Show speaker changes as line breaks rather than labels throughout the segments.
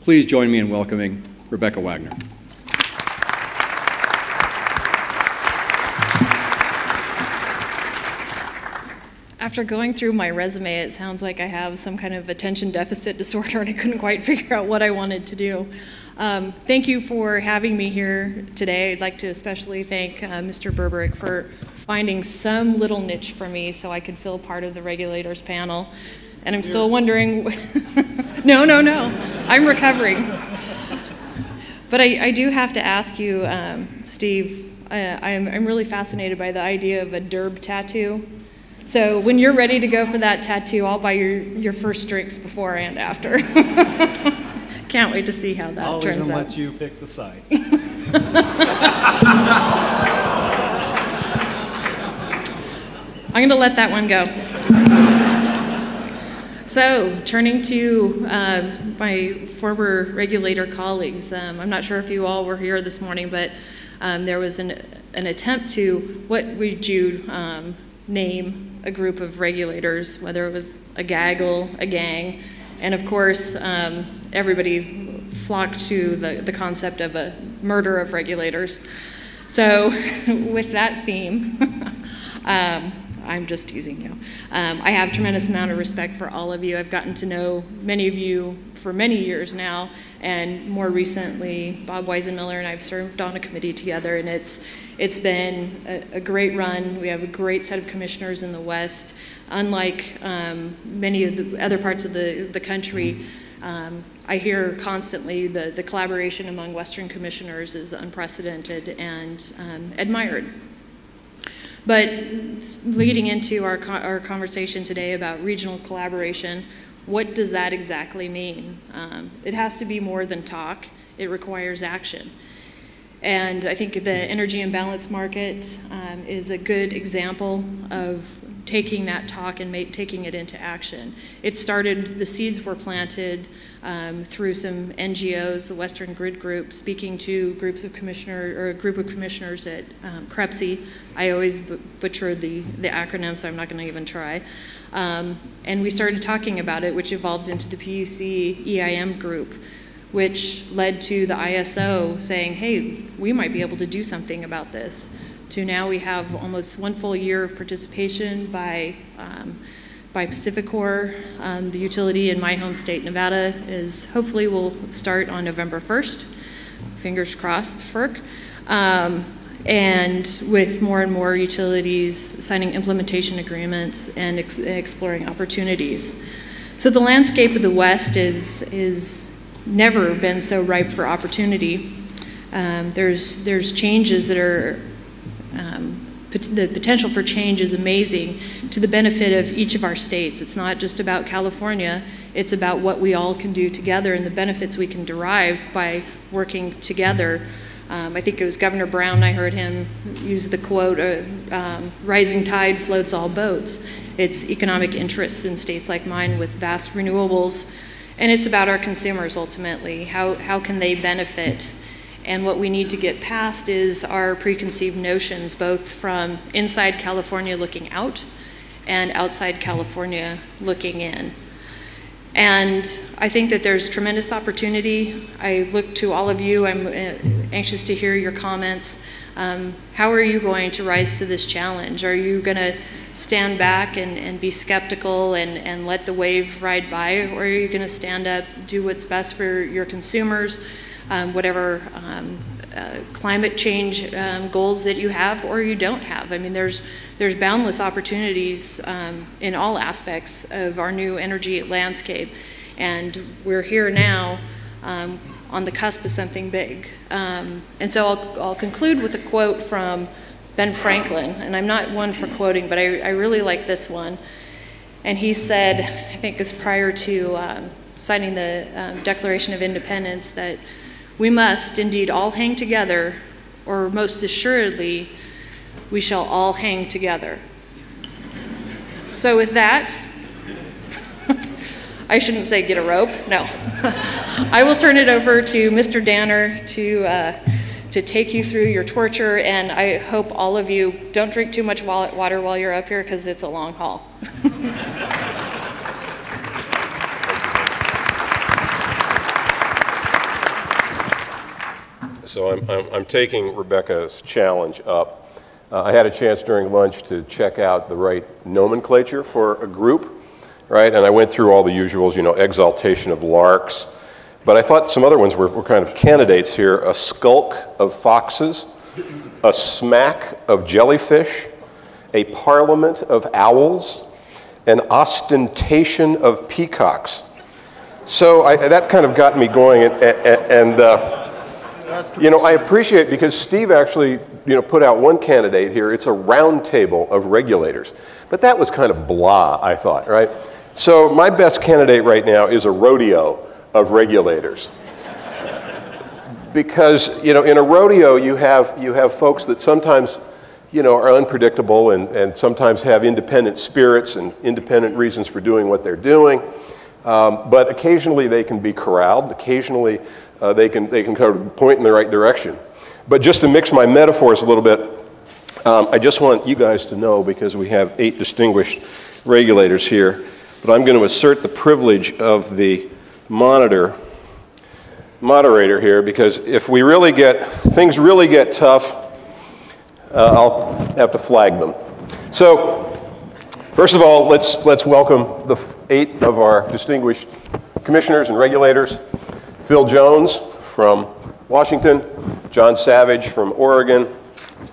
Please join me in welcoming Rebecca Wagner.
After going through my resume, it sounds like I have some kind of attention deficit disorder and I couldn't quite figure out what I wanted to do. Um, thank you for having me here today. I'd like to especially thank uh, Mr. Berberich for finding some little niche for me so I could feel part of the regulators panel. And I'm still wondering, no, no, no, I'm recovering. But I, I do have to ask you, um, Steve, uh, I'm, I'm really fascinated by the idea of a derb tattoo. So when you're ready to go for that tattoo, I'll buy your, your first drinks before and after. Can't wait to see how that
all
turns out.
I'll let you pick the site.
I'm going to let that one go. So, turning to uh, my former regulator colleagues, um, I'm not sure if you all were here this morning, but um, there was an, an attempt to what would you um, name a group of regulators, whether it was a gaggle, a gang, and of course, um, everybody flocked to the, the concept of a murder of regulators. So, with that theme, um, I'm just teasing you. Um, I have tremendous amount of respect for all of you. I've gotten to know many of you for many years now, and more recently, Bob Weisenmiller and I've served on a committee together, and it's it's been a, a great run. We have a great set of commissioners in the West. Unlike um, many of the other parts of the, the country, um, I hear constantly the, the collaboration among Western commissioners is unprecedented and um, admired. But leading into our, our conversation today about regional collaboration, what does that exactly mean? Um, it has to be more than talk, it requires action. And I think the energy imbalance market um, is a good example of taking that talk and taking it into action. It started, the seeds were planted um, through some NGOs, the Western Grid Group, speaking to groups of commissioners or a group of commissioners at um, CREPC. I always butcher the, the acronym, so I'm not going to even try. Um, and we started talking about it, which evolved into the PUC EIM group, which led to the ISO saying, hey, we might be able to do something about this. To now we have almost one full year of participation by um, by PacifiCorp. Um, the utility in my home state, Nevada, is hopefully will start on November 1st. Fingers crossed, FERC. Um, and with more and more utilities signing implementation agreements and ex exploring opportunities. So the landscape of the West is, is never been so ripe for opportunity. Um, there's, there's changes that are um, the potential for change is amazing to the benefit of each of our states. It's not just about California, it's about what we all can do together and the benefits we can derive by working together. Um, I think it was Governor Brown, I heard him use the quote, uh, um, rising tide floats all boats. It's economic interests in states like mine with vast renewables, and it's about our consumers ultimately. How, how can they benefit and what we need to get past is our preconceived notions, both from inside California looking out and outside California looking in. And I think that there's tremendous opportunity. I look to all of you. I'm uh, anxious to hear your comments. Um, how are you going to rise to this challenge? Are you going to stand back and, and be skeptical and, and let the wave ride by? Or are you going to stand up, do what's best for your consumers, um, whatever um, uh, climate change um, goals that you have or you don't have. I mean, there's, there's boundless opportunities um, in all aspects of our new energy landscape. And we're here now um, on the cusp of something big. Um, and so I'll, I'll conclude with a quote from Ben Franklin. And I'm not one for quoting, but I, I really like this one. And he said, I think was prior to um, signing the um, Declaration of Independence, that we must indeed all hang together, or most assuredly, we shall all hang together. So, with that, I shouldn't say get a rope, no. I will turn it over to Mr. Danner to, uh, to take you through your torture, and I hope all of you don't drink too much water while you're up here because it's a long haul.
So I'm, I'm, I'm taking Rebecca's challenge up. Uh, I had a chance during lunch to check out the right nomenclature for a group, right? And I went through all the usuals, you know, exaltation of larks. But I thought some other ones were, were kind of candidates here a skulk of foxes, a smack of jellyfish, a parliament of owls, an ostentation of peacocks. So I, that kind of got me going, and, and uh, you know, I appreciate because Steve actually, you know, put out one candidate here. It's a round table of regulators, but that was kind of blah, I thought, right? So my best candidate right now is a rodeo of regulators. because, you know, in a rodeo, you have, you have folks that sometimes, you know, are unpredictable and, and sometimes have independent spirits and independent reasons for doing what they're doing. Um, but occasionally they can be corralled. Occasionally uh, they, can, they can kind of point in the right direction. But just to mix my metaphors a little bit, um, I just want you guys to know, because we have eight distinguished regulators here, but I'm going to assert the privilege of the monitor moderator here, because if we really get, things really get tough, uh, I'll have to flag them. So, first of all, let's, let's welcome the eight of our distinguished commissioners and regulators. Phil Jones from Washington, John Savage from Oregon,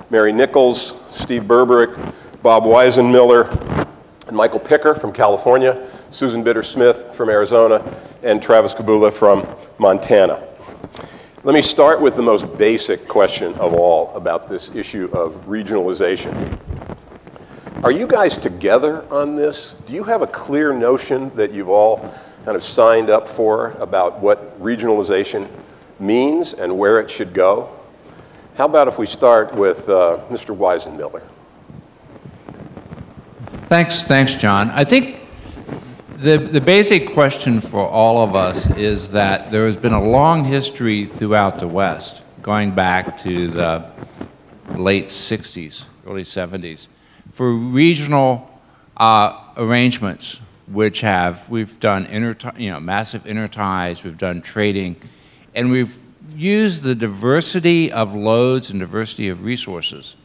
Mary Nichols, Steve Berberich, Bob Weisenmiller, and Michael Picker from California, Susan Bitter Smith from Arizona, and Travis Kavulla from Montana. Let me start with the most basic question of all about this issue of regionalization. Are you guys together on this? Do you have a clear notion that you've all kind of signed up for about what regionalization means and where it should go? How about if we start with uh, Mr. Weisenmiller?
Thanks, thanks, John. I think the, the basic question for all of us is that there has been a long history throughout the West, going back to the late 60s, early 70s, for regional uh, arrangements, which have, we've done inter, you know, massive interties, we've done trading, and we've used the diversity of loads and diversity of resources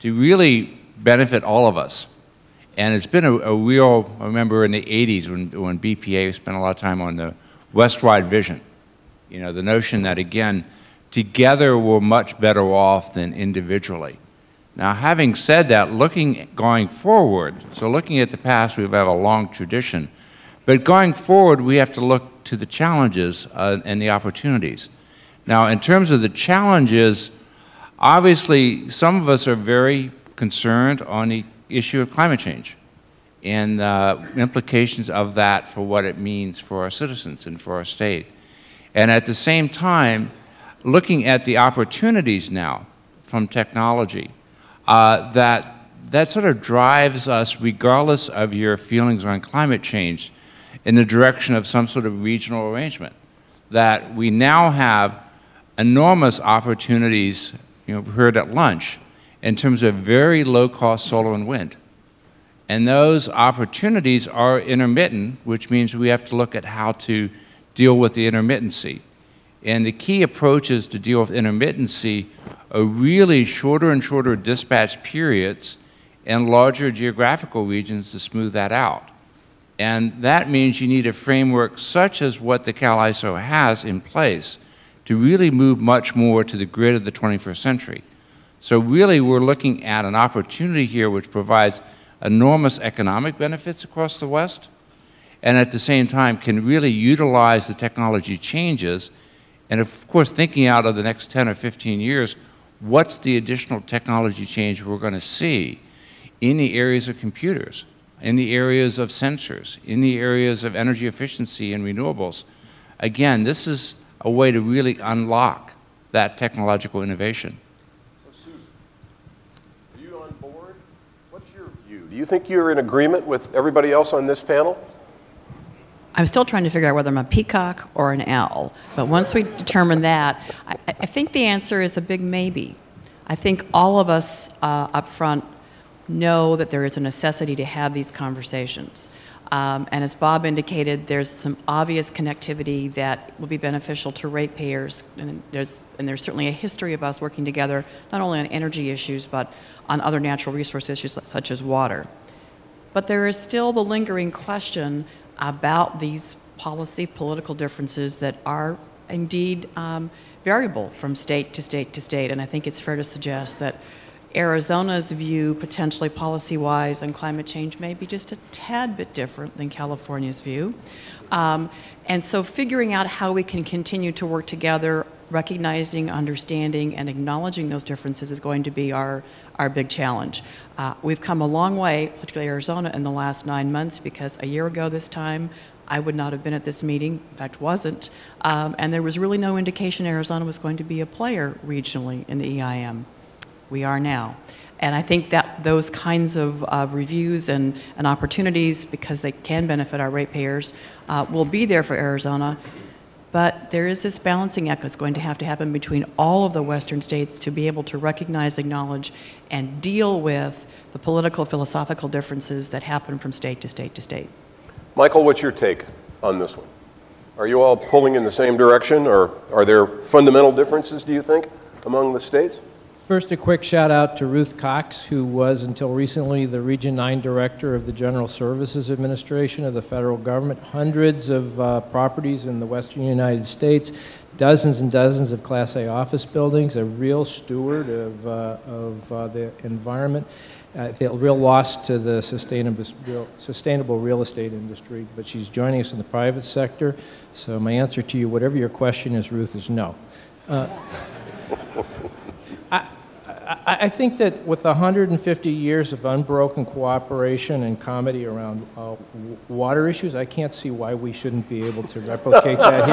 to really benefit all of us. And it's been a, a, real, I remember in the 80s when, when BPA spent a lot of time on the westwide vision. You know, the notion that, again, together we're much better off than individually. Now, having said that, looking going forward, so looking at the past, we have a long tradition. But going forward, we have to look to the challenges uh, and the opportunities. Now, in terms of the challenges, obviously, some of us are very concerned on the issue of climate change and uh, implications of that for what it means for our citizens and for our state. And at the same time, looking at the opportunities now from technology uh, that, that sort of drives us, regardless of your feelings on climate change, in the direction of some sort of regional arrangement. That we now have enormous opportunities, you know, heard at lunch, in terms of very low-cost solar and wind. And those opportunities are intermittent, which means we have to look at how to deal with the intermittency. And the key approaches to deal with intermittency are really shorter and shorter dispatch periods and larger geographical regions to smooth that out. And that means you need a framework such as what the CalISO has in place to really move much more to the grid of the 21st century. So really we're looking at an opportunity here which provides enormous economic benefits across the West and at the same time can really utilize the technology changes and of course thinking out of the next 10 or 15 years, what's the additional technology change we're going to see in the areas of computers, in the areas of sensors, in the areas of energy efficiency and renewables. Again, this is a way to really unlock that technological innovation. So, Susan, are you on board? What's your view?
Do you think you're in agreement with everybody else on this panel?
I'm still trying to figure out whether I'm a peacock or an owl. But once we determine that, I, I think the answer is a big maybe. I think all of us uh, up front know that there is a necessity to have these conversations. Um, And as Bob indicated, there's some obvious connectivity that will be beneficial to ratepayers. And there's, and there's certainly a history of us working together, not only on energy issues, but on other natural resource issues such as water. But there is still the lingering question about these policy, political differences that are indeed um, variable from state to state to state. And I think it's fair to suggest that Arizona's view, potentially policy-wise, on climate change may be just a tad bit different than California's view. Um, and so figuring out how we can continue to work together, recognizing, understanding, and acknowledging those differences is going to be our, our big challenge. Uh, we've come a long way, particularly Arizona, in the last nine months because a year ago this time, I would not have been at this meeting, in fact, wasn't, um, and there was really no indication Arizona was going to be a player regionally in the EIM we are now. And I think that those kinds of uh, reviews and, and opportunities, because they can benefit our ratepayers, uh, will be there for Arizona. But there is this balancing act that's going to have to happen between all of the Western states to be able to recognize, acknowledge, and deal with the political, philosophical differences that happen from state to state to state.
Michael, what's your take on this one? Are you all pulling in the same direction, or are there fundamental differences, do you think, among the states?
First, a quick shout out to Ruth Cox, who was until recently the Region 9 Director of the General Services Administration of the federal government. Hundreds of uh, properties in the western United States, dozens and dozens of Class A office buildings, a real steward of, uh, of uh, the environment. Uh, a real loss to the sustainable, real, sustainable real estate industry, but she's joining us in the private sector. So my answer to you, whatever your question is, Ruth, is no. I, I, think that with 150 years of unbroken cooperation and comedy around uh, water issues, I can't see why we shouldn't be able to replicate that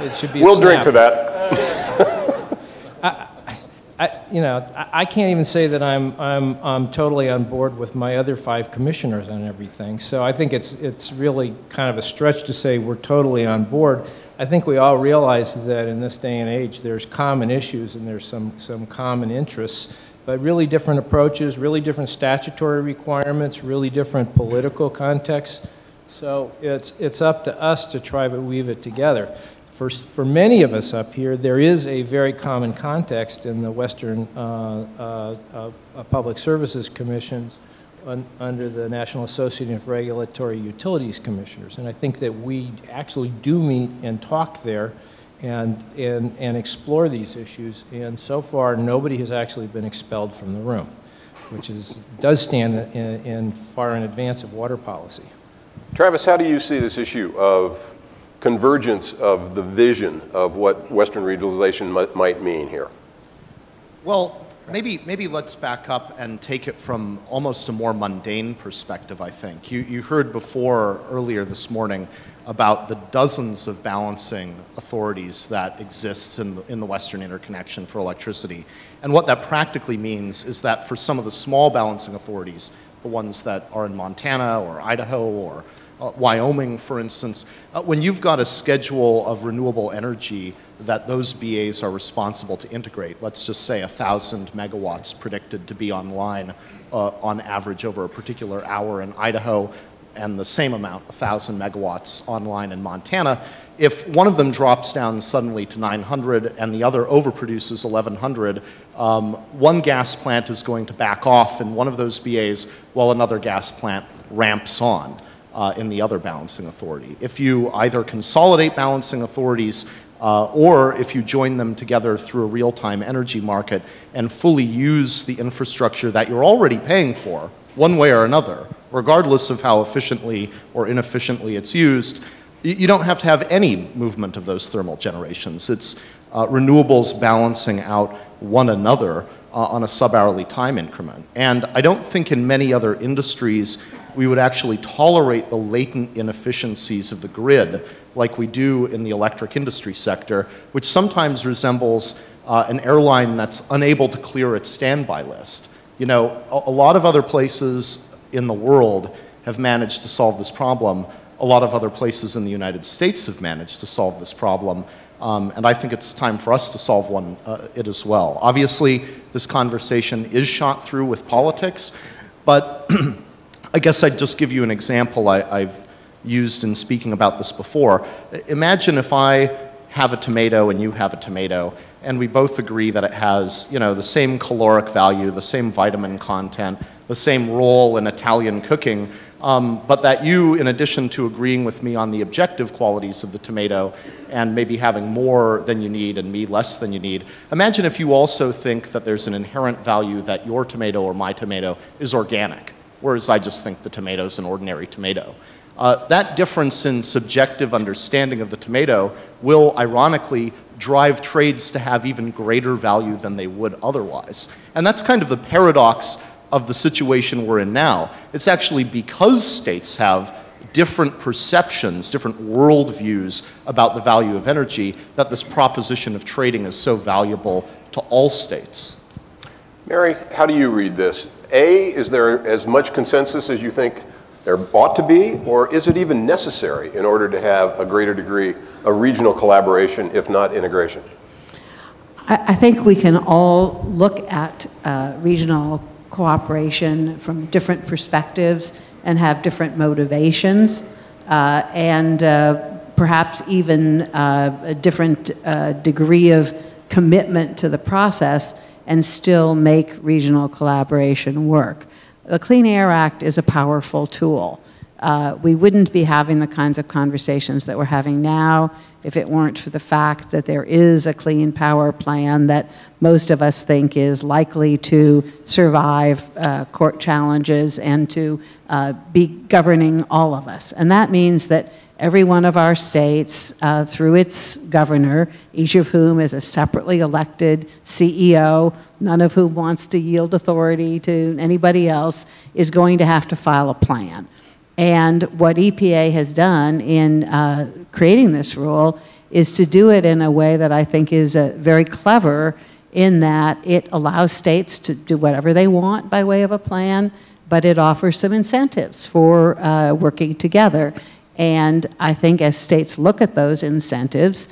here. it should be.
We'll drink to that.
I, I, you know, I can't even say that I'm, I'm, I'm totally on board with my other five commissioners on everything. So I think it's, it's really kind of a stretch to say we're totally on board. I think we all realize that in this day and age, there's common issues and there's some, some common interests, but really different approaches, really different statutory requirements, really different political contexts. So it's, it's up to us to try to weave it together. For, for many of us up here, there is a very common context in the Western uh, uh, uh, Public Services Commissions un, under the National Association of Regulatory Utilities Commissioners. And I think that we actually do meet and talk there and, and, and explore these issues. And so far, nobody has actually been expelled from the room, which is, does stand in, in far in advance of water policy.
Travis, how do you see this issue of convergence of the vision of what Western regionalization might, might mean here?
Well, Maybe, maybe let's back up and take it from almost a more mundane perspective, I think. You, you heard before, earlier this morning, about the dozens of balancing authorities that exist in the, in the Western interconnection for electricity. And what that practically means is that for some of the small balancing authorities, the ones that are in Montana or Idaho or uh, Wyoming, for instance, uh, when you've got a schedule of renewable energy that those BAs are responsible to integrate, let's just say 1,000 megawatts predicted to be online uh, on average over a particular hour in Idaho, and the same amount, 1,000 megawatts online in Montana, if one of them drops down suddenly to 900 and the other overproduces 1100, um, one gas plant is going to back off in one of those BAs while another gas plant ramps on uh, in the other balancing authority. If you either consolidate balancing authorities uh, or if you join them together through a real-time energy market and fully use the infrastructure that you're already paying for, one way or another, regardless of how efficiently or inefficiently it's used, you don't have to have any movement of those thermal generations. It's uh, renewables balancing out one another uh, on a sub-hourly time increment. And I don't think in many other industries we would actually tolerate the latent inefficiencies of the grid like we do in the electric industry sector, which sometimes resembles uh, an airline that's unable to clear its standby list. You know, a, a lot of other places in the world have managed to solve this problem. A lot of other places in the United States have managed to solve this problem. Um, and I think it's time for us to solve one, uh, it as well. Obviously, this conversation is shot through with politics, but I guess I'd just give you an example I, I've used in speaking about this before. Imagine if I have a tomato and you have a tomato, and we both agree that it has, you know, the same caloric value, the same vitamin content, the same role in Italian cooking, um, but that you, in addition to agreeing with me on the objective qualities of the tomato and maybe having more than you need and me less than you need, imagine if you also think that there's an inherent value that your tomato or my tomato is organic, whereas I just think the tomato is an ordinary tomato. Uh, that difference in subjective understanding of the tomato will ironically drive trades to have even greater value than they would otherwise. And that's kind of the paradox of the situation we're in now. It's actually because states have different perceptions, different worldviews about the value of energy that this proposition of trading is so valuable to all states.
Mary, how do you read this? A, is there as much consensus as you think there ought to be, or is it even necessary in order to have a greater degree of regional collaboration, if not integration?
I, I think we can all look at uh, regional cooperation from different perspectives and have different motivations, uh, and uh, perhaps even uh, a different uh, degree of commitment to the process, and still make regional collaboration work. The Clean Air Act is a powerful tool. Uh, we wouldn't be having the kinds of conversations that we're having now if it weren't for the fact that there is a clean power plan that most of us think is likely to survive uh, court challenges and to uh, be governing all of us. And that means that every one of our states, uh, through its governor, each of whom is a separately elected CEO, none of whom wants to yield authority to anybody else, is going to have to file a plan. And what EPA has done in uh, creating this rule is to do it in a way that I think is uh, very clever in that it allows states to do whatever they want by way of a plan, but it offers some incentives for uh, working together. And I think as states look at those incentives,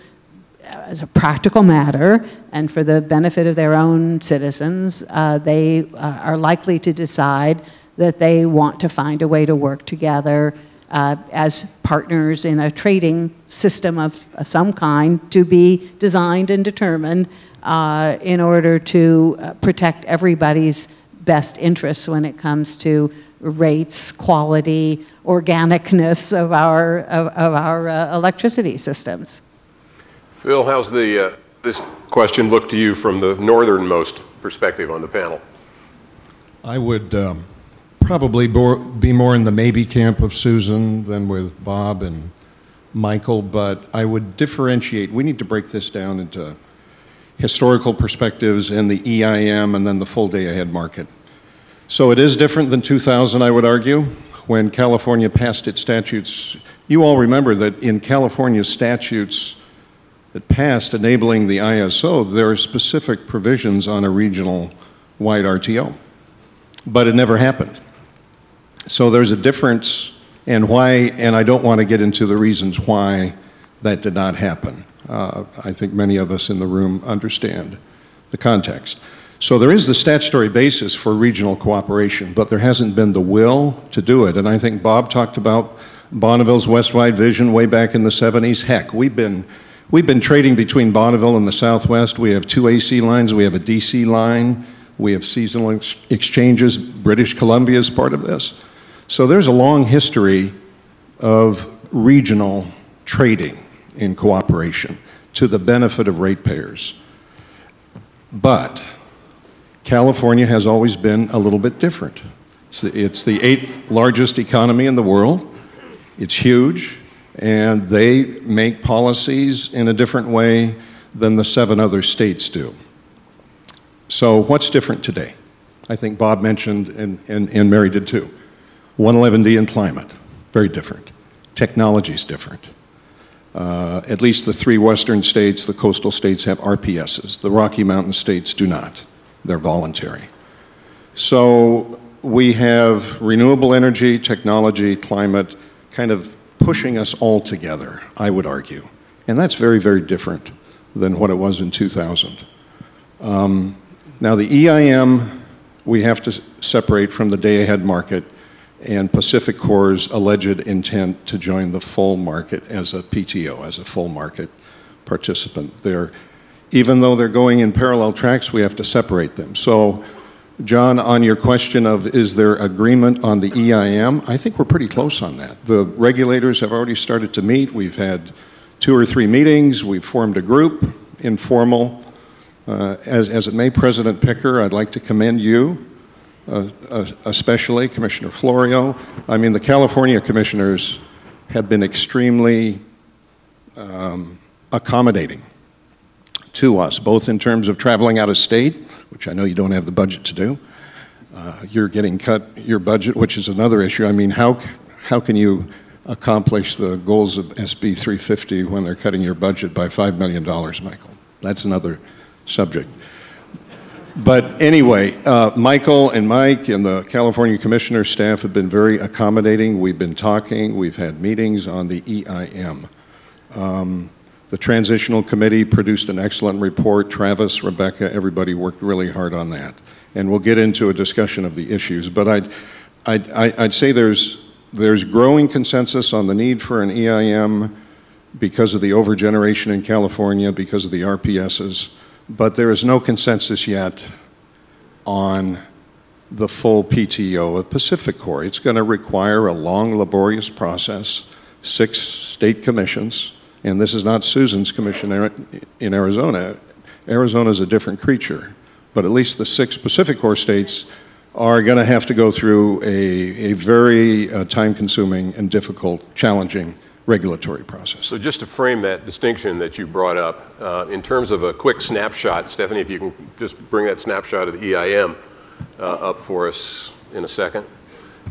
as a practical matter and for the benefit of their own citizens, uh, they uh, are likely to decide that they want to find a way to work together uh, as partners in a trading system of some kind to be designed and determined uh, in order to uh, protect everybody's best interests when it comes to rates, quality, organicness of our, of, of our uh, electricity systems.
Phil, how's the, uh, this question look to you from the northernmost perspective on the panel?
I would um, probably be more in the maybe camp of Susan than with Bob and Michael, but I would differentiate. We need to break this down into historical perspectives and the EIM and then the full day ahead market. So it is different than 2000, I would argue, when California passed its statutes. You all remember that in California statutes that passed enabling the ISO, there are specific provisions on a regional wide RTO. But it never happened. So there's a difference and why, and I don't want to get into the reasons why that did not happen. Uh, I think many of us in the room understand the context. So there is the statutory basis for regional cooperation, but there hasn't been the will to do it. And I think Bob talked about Bonneville's West-wide vision way back in the 70s. Heck, we've been, we've been trading between Bonneville and the Southwest. We have two AC lines, we have a DC line, we have seasonal ex- exchanges. British Columbia is part of this. So there's a long history of regional trading in cooperation to the benefit of ratepayers. But California has always been a little bit different. It's the, it's the eighth largest economy in the world. It's huge, and they make policies in a different way than the seven other states do. So, what's different today? I think Bob mentioned, and, and, and Mary did too. 111D and climate, very different. Technology is different. Uh, at least the three western states, the coastal states, have RPSs. The Rocky Mountain states do not. They're voluntary. So we have renewable energy, technology, climate kind of pushing us all together, I would argue. And that's very, very different than what it was in 2000. Um, now, the EIM we have to separate from the day ahead market and PacifiCorp's alleged intent to join the full market as a PTO, as a full market participant. They're, even though they're going in parallel tracks, we have to separate them. So, John, on your question of is there agreement on the EIM, I think we're pretty close on that. The regulators have already started to meet. We've had two or three meetings. We've formed a group, informal. Uh, as, as it may, President Picker, I'd like to commend you uh, uh, especially Commissioner Florio. I mean, the California commissioners have been extremely um, accommodating to us, both in terms of traveling out of state, which I know you don't have the budget to do. Uh, you're getting cut your budget, which is another issue. I mean, how, how can you accomplish the goals of SB 350 when they're cutting your budget by $5 million, Michael? That's another subject. But anyway, uh, Michael and Mike and the California Commissioner staff have been very accommodating. We've been talking, we've had meetings on the EIM. Um, the Transitional Committee produced an excellent report. Travis, Rebecca, everybody worked really hard on that. And we'll get into a discussion of the issues. But I'd, I'd, I'd say there's, there's growing consensus on the need for an EIM because of the overgeneration in California, because of the RPSs but there is no consensus yet on the full PTO of PacifiCorp. It's going to require a long, laborious process, six state commissions, and this is not Susan's commission in Arizona. Arizona is a different creature, but at least the six PacifiCorp states are going to have to go through a, a very uh, time consuming and difficult, challenging regulatory process.
So just to frame that distinction that you brought up, uh, in terms of a quick snapshot, Stephanie, if you can just bring that snapshot of the EIM uh, up for us in a second.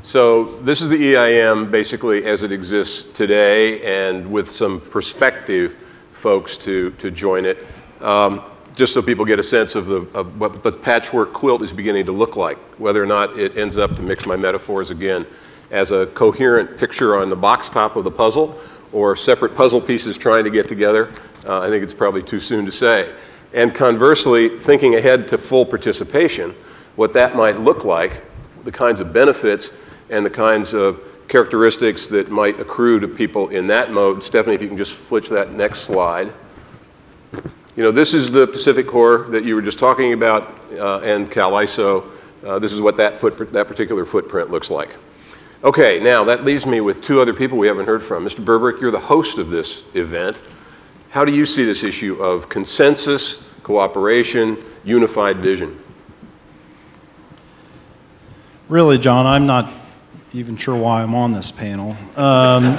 So this is the EIM basically as it exists today and with some prospective folks to, to join it. Um, just so people get a sense of, the, of what the patchwork quilt is beginning to look like, whether or not it ends up, to mix my metaphors again, as a coherent picture on the box top of the puzzle or separate puzzle pieces trying to get together, uh, I think it's probably too soon to say. And conversely, thinking ahead to full participation, what that might look like, the kinds of benefits and the kinds of characteristics that might accrue to people in that mode. Stephanie, if you can just switch that next slide. You know, this is the PacifiCorp that you were just talking about uh, and CALISO. Uh, this is what that, footprint, that particular footprint looks like. Okay, now that leaves me with two other people we haven't heard from. Mr. Berberich, you're the host of this event. How do you see this issue of consensus, cooperation, unified vision?
Really, John, I'm not even sure why I'm on this panel. Um,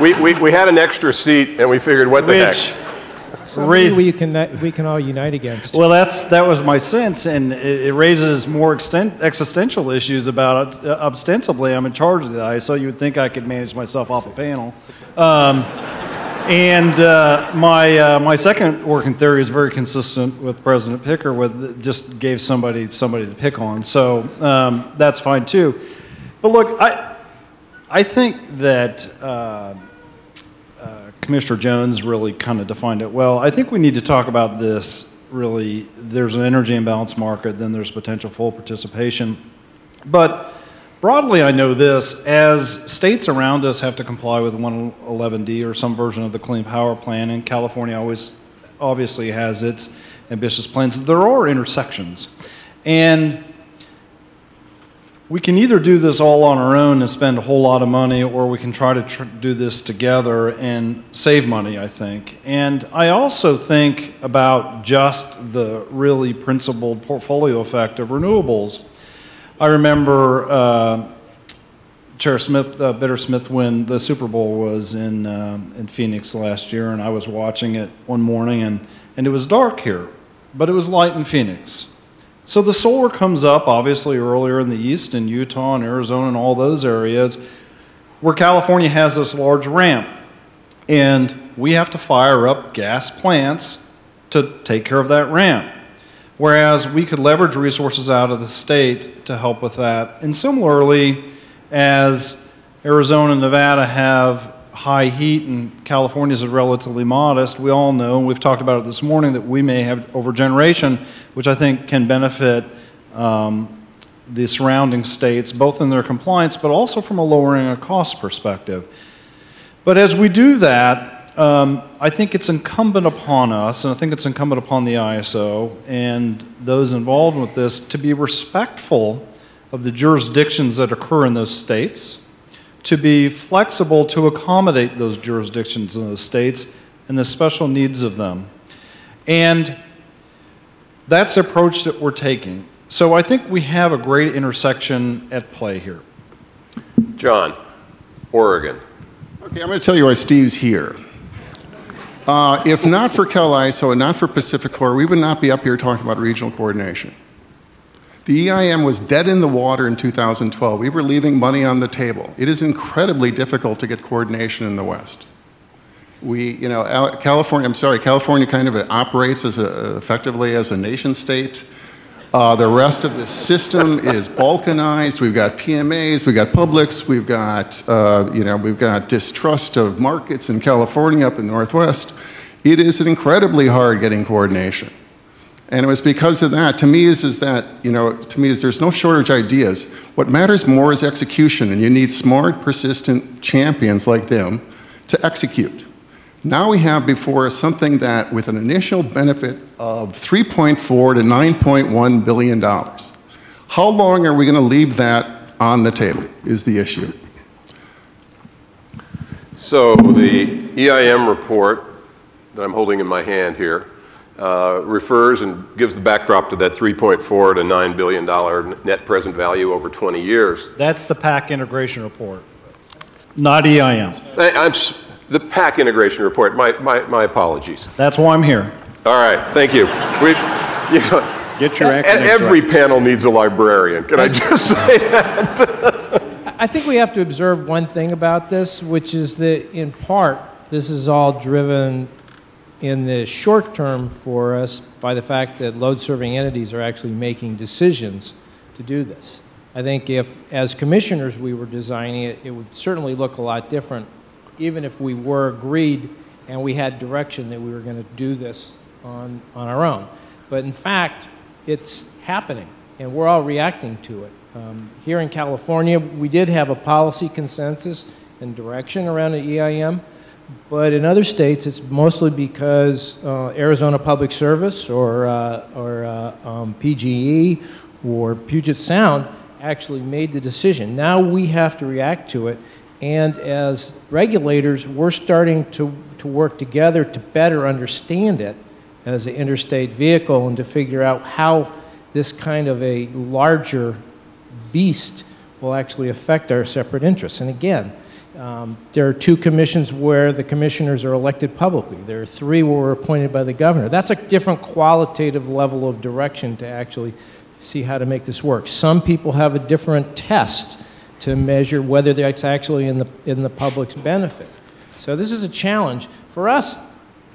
we, we, we had an extra seat and we figured, what the
which,
heck?
Somebody we can, we can all unite against.
Well, that's, that was my sense, and it, it raises more extent, existential issues about uh, ostensibly I'm in charge of the ISO. You would think I could manage myself off a panel. Um, and uh, my, uh, my second working theory is very consistent with President Picker, with just gave somebody somebody to pick on. So um, that's fine too. But look, I, I think that uh, Commissioner Jones really kind of defined it well. I think we need to talk about this really. There's an energy imbalance market, then there's potential full participation. But broadly, I know this as states around us have to comply with 111D or some version of the Clean Power Plan, and California always obviously has its ambitious plans. There are intersections. And we can either do this all on our own and spend a whole lot of money, or we can try to tr do this together and save money, I think. And I also think about just the really principled portfolio effect of renewables. I remember uh, Chair Smith, uh, Bitter Smith, when the Super Bowl was in, uh, in Phoenix last year, and I was watching it one morning, and, and it was dark here, but it was light in Phoenix. So the solar comes up obviously earlier in the east in Utah and Arizona and all those areas where California has this large ramp. And we have to fire up gas plants to take care of that ramp. Whereas we could leverage resources out of the state to help with that. And similarly, as Arizona and Nevada have high heat and California's is relatively modest, we all know, and we've talked about it this morning, that we may have overgeneration which I think can benefit um, the surrounding states, both in their compliance, but also from a lowering a cost perspective. But as we do that, um, I think it's incumbent upon us, and I think it's incumbent upon the ISO and those involved with this to be respectful of the jurisdictions that occur in those states, to be flexible to accommodate those jurisdictions in those states and the special needs of them. And that's the approach that we're taking. So I think we have a great intersection at play here.
John, Oregon.
Okay, I'm going to tell you why Steve's here. Uh, if not for CalISO and not for PacifiCorp, we would not be up here talking about regional coordination. The EIM was dead in the water in 2012. We were leaving money on the table. It is incredibly difficult to get coordination in the West. We, you know, California, I'm sorry, California kind of operates as a, effectively as a nation state. Uh, the rest of the system is balkanized. We've got PMAs, we've got publics, we've got, uh, you know, we've got distrust of markets in California up in Northwest. It is incredibly hard getting coordination. And it was because of that, to me, is, is that, you know, to me, is there's no shortage of ideas. What matters more is execution, and you need smart, persistent champions like them to execute. Now we have before us something that, with an initial benefit of 3.4 to 9.1 billion dollars, how long are we going to leave that on the table? Is the issue.
So the EIM report that I'm holding in my hand here uh, refers and gives the backdrop to that 3.4 to 9 billion dollar net present value over 20 years.
That's the PAC integration report, not EIM.
I- I'm, s- the PAC integration report, my, my, my apologies.
That's why I'm here.
All right, thank you. We, you know,
Get your acronyms
every
right.
panel needs a librarian, can I just say that?
I think we have to observe one thing about this, which is that in part, this is all driven in the short term for us by the fact that load serving entities are actually making decisions to do this. I think if, as commissioners, we were designing it, it would certainly look a lot different, even if we were agreed and we had direction that we were going to do this on, on our own. But in fact, it's happening, and we're all reacting to it. Um, here in California, we did have a policy consensus and direction around the EIM, but in other states, it's mostly because uh, Arizona Public Service or, uh, or uh, um, PGE or Puget Sound actually made the decision. Now we have to react to it, and as regulators, we're starting to, to work together to better understand it as an interstate vehicle and to figure out how this kind of a larger beast will actually affect our separate interests. And again, um, there are two commissions where the commissioners are elected publicly. There are three where we're appointed by the governor. That's a different qualitative level of direction to actually see how to make this work. Some people have a different test to measure whether that's actually in the, in the public's benefit. So this is a challenge. For us,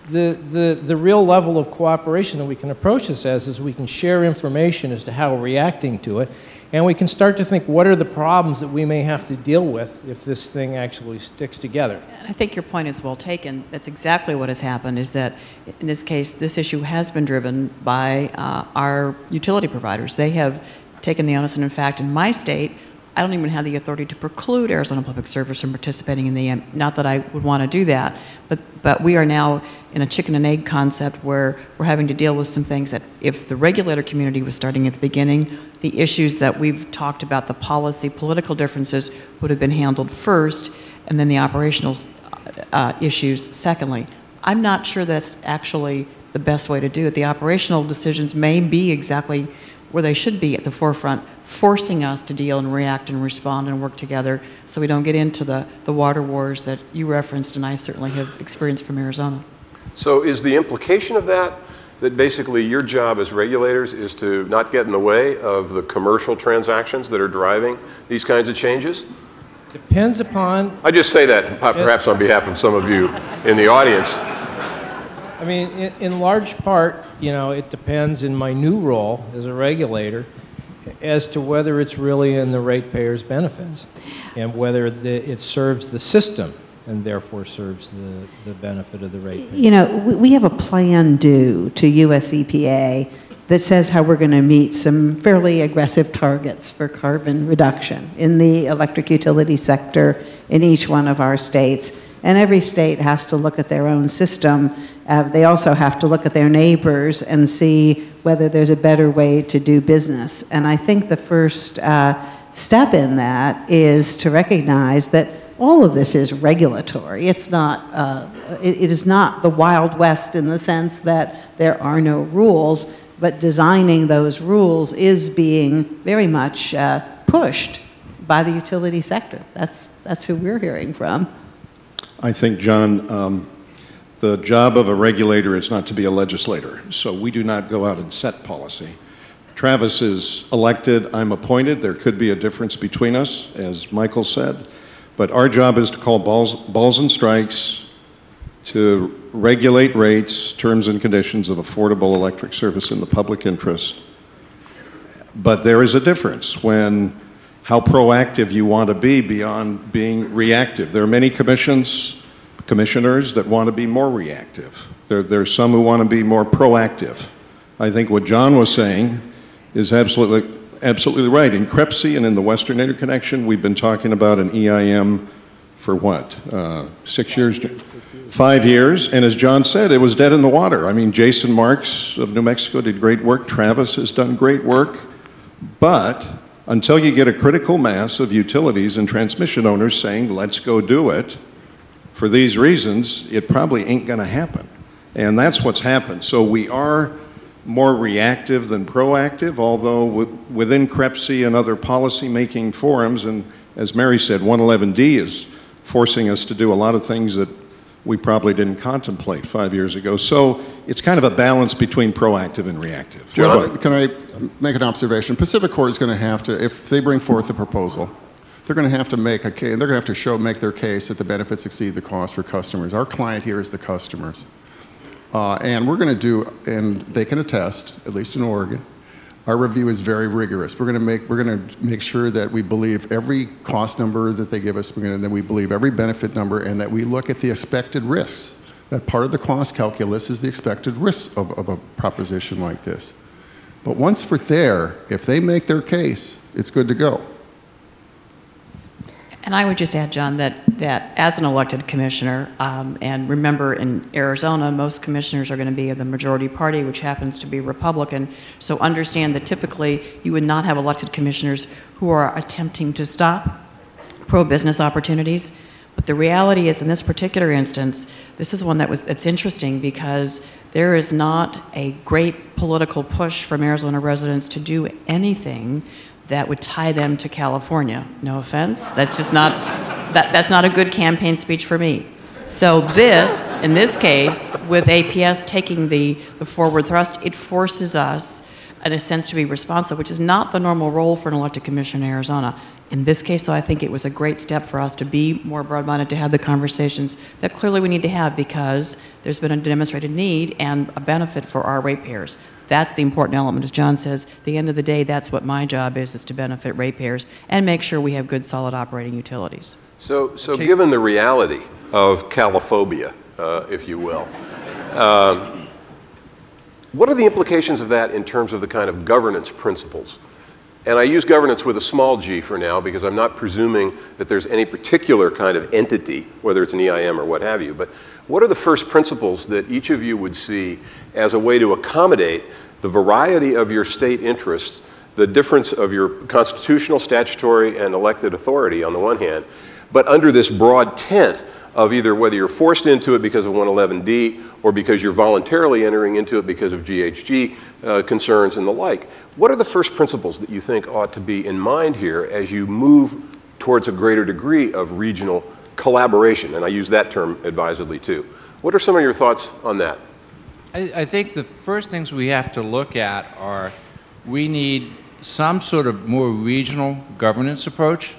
the, the, the real level of cooperation that we can approach this as is we can share information as to how we're reacting to it, and we can start to think what are the problems that we may have to deal with if this thing actually sticks together.
I think your point is well taken. That's exactly what has happened, is that in this case, this issue has been driven by uh, our utility providers. They have taken the onus, and in fact, in my state, I don't even have the authority to preclude Arizona Public Service from participating in the, EIM. not that I would want to do that, but, but we are now in a chicken and egg concept where we're having to deal with some things that if the regulator community was starting at the beginning, the issues that we've talked about, the policy, political differences would have been handled first, and then the operational uh, issues secondly. I'm not sure that's actually the best way to do it. The operational decisions may be exactly where they should be at the forefront, forcing us to deal and react and respond and work together so we don't get into the, the water wars that you referenced and I certainly have experienced from Arizona.
So is the implication of that, that basically your job as regulators is to not get in the way of the commercial transactions that are driving these kinds of changes?
Depends upon
I just say that uh, perhaps on behalf of some of you in the audience.
I mean, in, in large part, you know, it depends in my new role as a regulator as to whether it's really in the ratepayers' benefits and whether the, it serves the system and therefore serves the, the benefit of the ratepayer.
You know, we, we have a plan due to US EPA that says how we're going to meet some fairly aggressive targets for carbon reduction in the electric utility sector in each one of our states. And every state has to look at their own system. Uh, they also have to look at their neighbors and see whether there's a better way to do business. And I think the first uh, step in that is to recognize that all of this is regulatory. It's not, uh, it, it is not the Wild West in the sense that there are no rules but designing those rules is being very much uh, pushed by the utility sector. That's, that's who we're hearing from.
I think, John, um, the job of a regulator is not to be a legislator. So we do not go out and set policy. Travis is elected, I'm appointed. There could be a difference between us, as Michael said. But our job is to call balls, balls and strikes, to regulate rates, terms and conditions of affordable electric service in the public interest. But there is a difference when how proactive you want to be beyond being reactive. There are many commissions, commissioners that want to be more reactive. There, there are some who want to be more proactive. I think what John was saying is absolutely, absolutely right. In CREPC and in the Western Interconnection, we've been talking about an EIM for what, uh, six years? five years, and as John said, it was dead in the water. I mean, Jason Marks of New Mexico did great work. Travis has done great work. But until you get a critical mass of utilities and transmission owners saying, let's go do it, for these reasons, it probably ain't going to happen. And that's what's happened. So we are more reactive than proactive, although within CREPC and other policy-making forums, and as Mary said, 111D is forcing us to do a lot of things that we probably didn't contemplate five years ago. So it's kind of a balance between proactive and reactive.
John, can I make an observation? PacifiCorp is going to have to, if they bring forth a proposal, they're going to have to make a case, they're going to have to show, make their case that the benefits exceed the cost for customers. Our client here is the customers. Uh, and we're going to do, and they can attest, at least in Oregon, our review is very rigorous. We're going to make we're going to make sure that we believe every cost number that they give us. To, that we believe every benefit number, and that we look at the expected risks. That part of the cost calculus is the expected risks of, of a proposition like this. But once we're there, if they make their case, it's good to go.
And I would just add, John, that, that as an elected commissioner, um, and remember in Arizona, most commissioners are going to be of the majority party, which happens to be Republican. So understand that typically you would not have elected commissioners who are attempting to stop pro-business opportunities. But the reality is, in this particular instance, this is one that was that's interesting because there is not a great political push from Arizona residents to do anything that would tie them to California. No offense, that's just not, that, that's not a good campaign speech for me. So this, in this case, with APS taking the, the forward thrust, it forces us, in a sense, to be responsive, which is not the normal role for an elected commissioner in Arizona. In this case, though, I think it was a great step for us to be more broad-minded, to have the conversations that clearly we need to have because there's been a demonstrated need and a benefit for our ratepayers. That's the important element. As John says, at the end of the day, that's what my job is, is to benefit ratepayers and make sure we have good, solid operating utilities.
So, so given the reality of Caliphobia, uh, if you will, um, what are the implications of that in terms of the kind of governance principles? And I use governance with a small g for now because I'm not presuming that there's any particular kind of entity, whether it's an EIM or what have you. But what are the first principles that each of you would see as a way to accommodate the variety of your state interests, the difference of your constitutional, statutory, and elected authority on the one hand, but under this broad tent of either whether you're forced into it because of 111D or because you're voluntarily entering into it because of GHG uh, concerns and the like. What are the first principles that you think ought to be in mind here as you move towards a greater degree of regional collaboration? And I use that term advisedly too. What are some of your thoughts on that?
I, I think the first things we have to look at are we need some sort of more regional governance approach,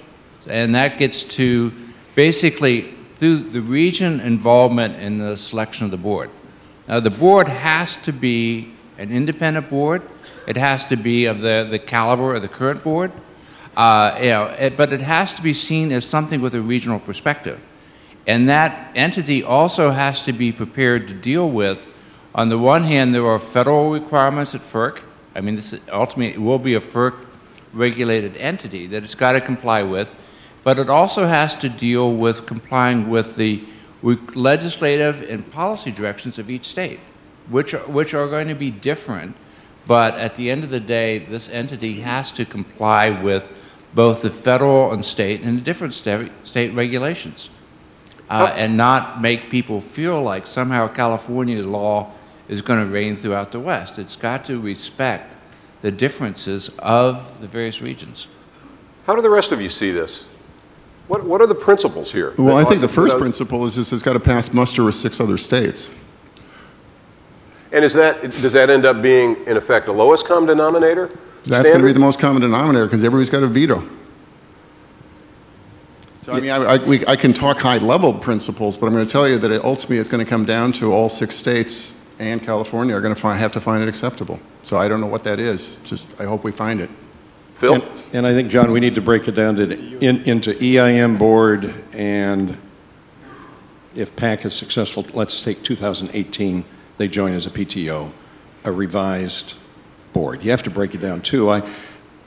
and that gets to basically through the region involvement in the selection of the board. Now, the board has to be an independent board. It has to be of the, the caliber of the current board. Uh, you know, it, but it has to be seen as something with a regional perspective. And that entity also has to be prepared to deal with, on the one hand, there are federal requirements at FERC. I mean, this ultimately, it will be a FERC-regulated entity that it's got to comply with, but it also has to deal with complying with the legislative and policy directions of each state, which are, which are going to be different, but at the end of the day, this entity has to comply with both the federal and state and the different sta- state regulations uh, and not make people feel like somehow California law is going to reign throughout the West. It's got to respect the differences of the various regions.
How do the rest of you see this? What, what are the principles here?
Well, I think the first
know,
principle is just it's got to pass muster with six other states.
And is that, does that end up being, in effect, a lowest common denominator?
That's going to be the most common denominator because everybody's got a veto. So I mean, I, I, we, I can talk high-level principles, but I'm going to tell you that it, ultimately it's going to come down to all six states and California are going to have to find it acceptable. So I don't know what that is. Just I hope we find it.
Phil?
And, and I think, John, we need to break it down to, in, into EIM board and if PAC is successful, let's take 2018, they join as a PTO, a revised board. You have to break it down too. I,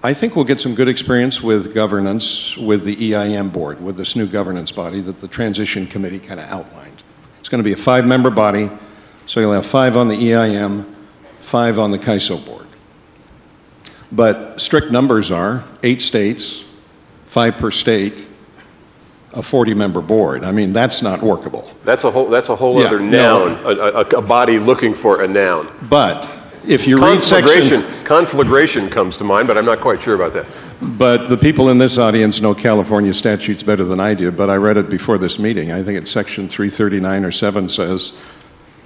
I think we'll get some good experience with governance with the EIM board, with this new governance body that the transition committee kind of outlined. It's going to be a five-member body, so you'll have five on the EIM, five on the CAISO board. But strict numbers are eight states, five per state, a 40-member board. I mean, that's not workable.
That's a whole, that's a whole
Yeah,
other
no.
noun, a, a, a body looking for a noun.
But if you read section,
conflagration comes to mind, but I'm not quite sure about that.
but the people in this audience know California statutes better than I do, but I read it before this meeting. I think it's section 339 or 7 says,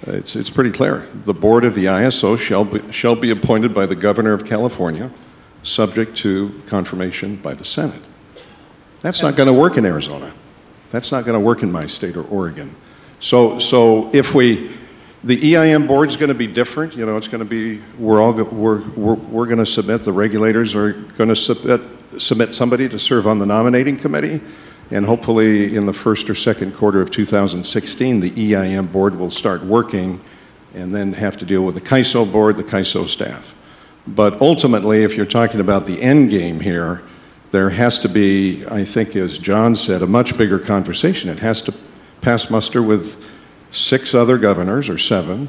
it's, it's pretty clear. The board of the ISO shall be, shall be appointed by the governor of California, subject to confirmation by the Senate. That's not going to work in Arizona. That's not going to work in my state or Oregon. So, so if we, the EIM board is going to be different, you know, it's going to be, we're all, we're, we're, we're going to submit, the regulators are going to submit, submit somebody to serve on the nominating committee, and hopefully in the first or second quarter of 2016, the EIM board will start working and then have to deal with the CAISO board, the CAISO staff. But ultimately, if you're talking about the end game here, there has to be, I think, as John said, a much bigger conversation. It has to pass muster with six other governors or seven,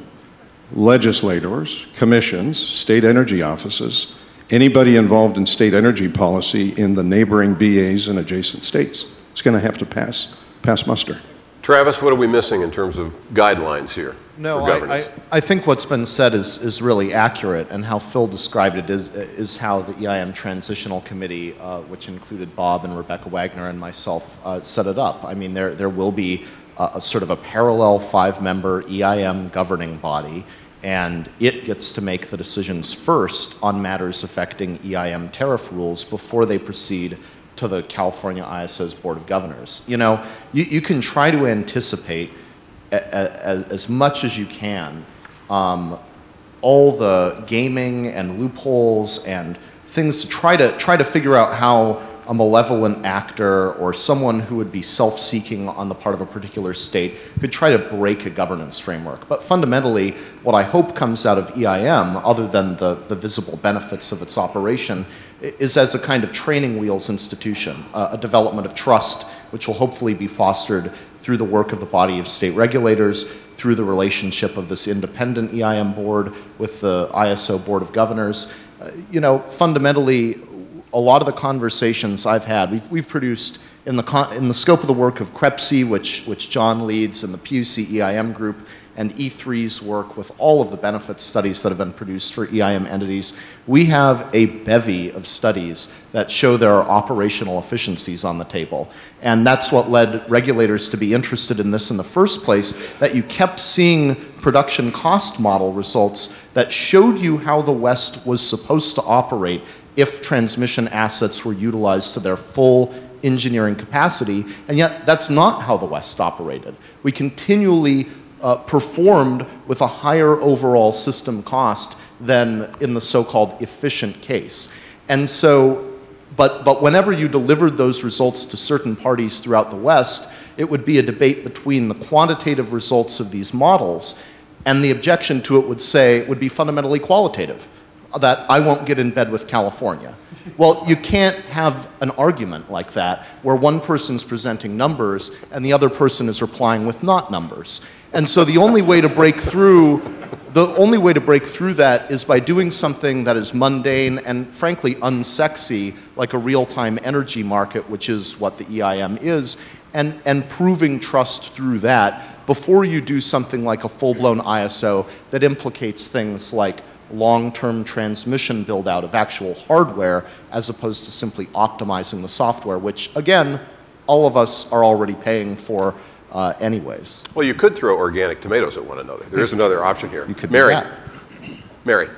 legislators, commissions, state energy offices, anybody involved in state energy policy in the neighboring BAs and adjacent states. It's going to have to pass, pass muster.
Travis, what are we missing in terms of guidelines here
No,
for
I, I. I think what's been said is, is really accurate, and how Phil described it is, is how the EIM Transitional Committee, uh, which included Bob and Rebecca Wagner and myself, uh, set it up. I mean, there, there will be a, a sort of a parallel five-member EIM governing body, and it gets to make the decisions first on matters affecting EIM tariff rules before they proceed to the California ISO's Board of Governors. You know, you, you can try to anticipate a, a, as much as you can um, all the gaming and loopholes and things to try to try to figure out how a malevolent actor or someone who would be self-seeking on the part of a particular state could try to break a governance framework. But fundamentally, what I hope comes out of EIM, other than the, the visible benefits of its operation, is as a kind of training wheels institution, uh, a development of trust, which will hopefully be fostered through the work of the body of state regulators, through the relationship of this independent EIM board with the ISO Board of Governors. Uh, you know, fundamentally, a lot of the conversations I've had, we've, we've produced in the, in the scope of the work of CREPC, which, which John leads, and the PUC EIM group, and E3's work with all of the benefit studies that have been produced for EIM entities, we have a bevy of studies that show there are operational efficiencies on the table. And that's what led regulators to be interested in this in the first place, that you kept seeing production cost model results that showed you how the West was supposed to operate if transmission assets were utilized to their full engineering capacity, and yet that's not how the West operated. We continually uh, performed with a higher overall system cost than in the so-called efficient case. And so, but, but whenever you delivered those results to certain parties throughout the West, it would be a debate between the quantitative results of these models and the objection to it would say would be fundamentally qualitative. That I won't get in bed with California. Well, you can't have an argument like that where one person's presenting numbers and the other person is replying with not numbers. And so the only way to break through the only way to break through that is by doing something that is mundane and frankly unsexy, like a real-time energy market, which is what the EIM is, and, and proving trust through that before you do something like a full-blown ISO that implicates things like long-term transmission build-out of actual hardware as opposed to simply optimizing the software, which again, all of us are already paying for uh, anyways.
Well, you could throw organic tomatoes at one another. There is another option here.
You could do
Mary.
that.
Mary.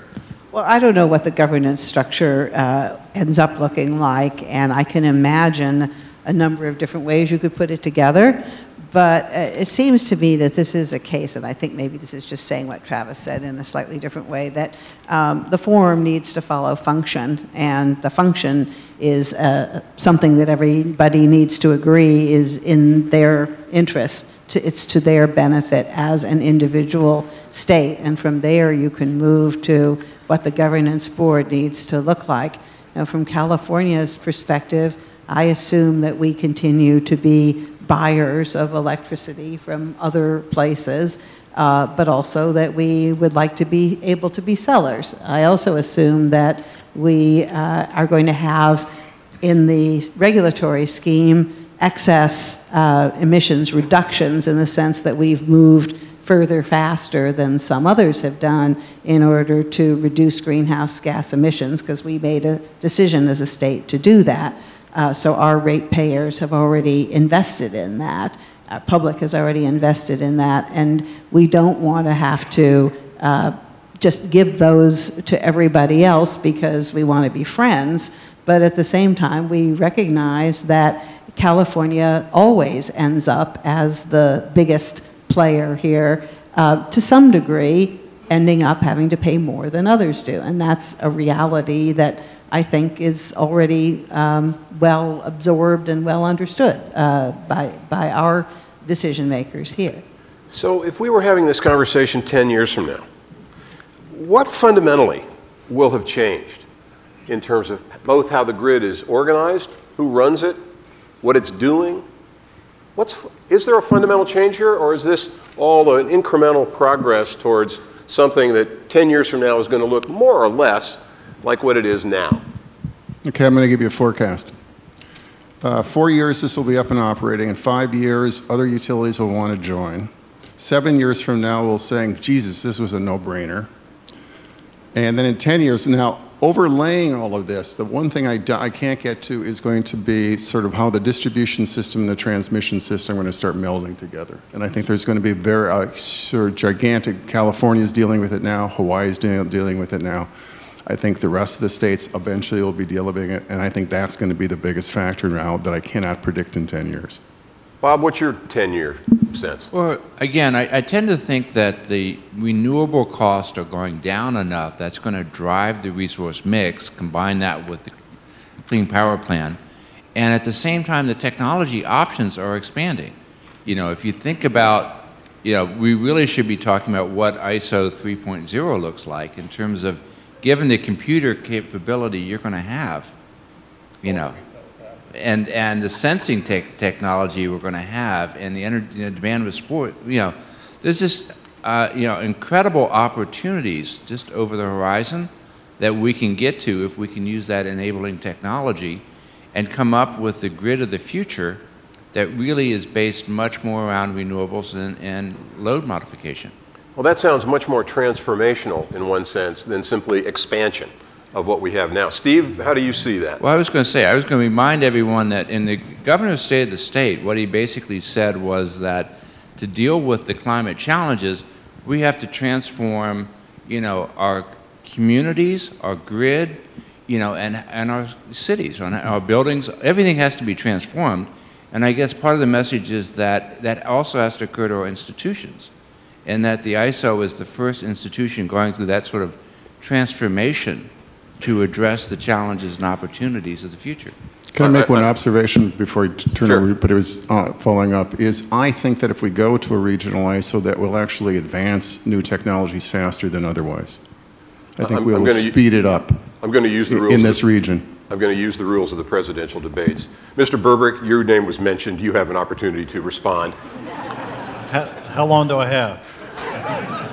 Well, I don't know what the governance structure uh, ends up looking like, and I can imagine a number of different ways you could put it together. But uh, it seems to me that this is a case, and I think maybe this is just saying what Travis said in a slightly different way, that um, the form needs to follow function, and the function is uh, something that everybody needs to agree is in their interest. To, it's to their benefit as an individual state, and from there you can move to what the governance board needs to look like. Now, from California's perspective, I assume that we continue to be buyers of electricity from other places, uh, but also that we would like to be able to be sellers. I also assume that we uh, are going to have in the regulatory scheme excess uh, emissions reductions in the sense that we've moved further faster than some others have done in order to reduce greenhouse gas emissions because we made a decision as a state to do that. Uh, so our ratepayers have already invested in that. Our public has already invested in that, and we don't want to have to uh, just give those to everybody else because we want to be friends. But at the same time, we recognize that California always ends up as the biggest player here, uh, to some degree, ending up having to pay more than others do. And that's a reality that I think is already um, well absorbed and well understood uh, by, by our decision makers here.
So if we were having this conversation 10 years from now, what fundamentally will have changed in terms of both how the grid is organized, who runs it, what it's doing? What's, is there a fundamental change here, or is this all an incremental progress towards something that 10 years from now is going to look more or less like what it is now?
Okay, I'm going to give you a forecast. Uh, four years, this will be up and operating. In five years, other utilities will want to join. Seven years from now, we'll say, Jesus, this was a no-brainer. And then in 10 years, now, overlaying all of this, the one thing I, I can't get to is going to be sort of how the distribution system and the transmission system are going to start melding together. And I think there's going to be very uh, sort of gigantic, California's dealing with it now, Hawaii's dealing, dealing with it now. I think the rest of the states eventually will be dealing with it, and I think that's going to be the biggest factor now that I cannot predict in 10 years.
Bob, what's your 10-year sense?
Well, again, I, I tend to think that the renewable costs are going down enough that's going to drive the resource mix, combine that with the clean power plan, and at the same time, the technology options are expanding. You know, if you think about, you know, we really should be talking about what ISO 3.0 looks like in terms of given the computer capability you're going to have, you know, and, and the sensing te technology we're going to have and the energy demand of sport, you know, there's just, uh, you know, incredible opportunities just over the horizon that we can get to if we can use that enabling technology and come up with the grid of the future that really is based much more around renewables and, and load modification.
Well, that sounds much more transformational in one sense than simply expansion of what we have now. Steve, how do you see that?
Well, I was going to say, I was going to remind everyone that in the governor's state of the state, what he basically said was that to deal with the climate challenges, we have to transform, you know, our communities, our grid, you know, and, and our cities, our buildings, everything has to be transformed. And I guess part of the message is that that also has to occur to our institutions, and that the ISO is the first institution going through that sort of transformation to address the challenges and opportunities of the future.
Can I make one observation before you turn
Sure.
over? But it was uh, following up. Is I think that if we go to a regional ISO, that will actually advance new technologies faster than otherwise. I think
I'm-
we will speed it up
I'm going to use the rules.
in
of
this
the-
region.
I'm going to use the rules of the presidential debates. Mr. Berberich, your name was mentioned. You have an opportunity to respond.
How, how long do I have?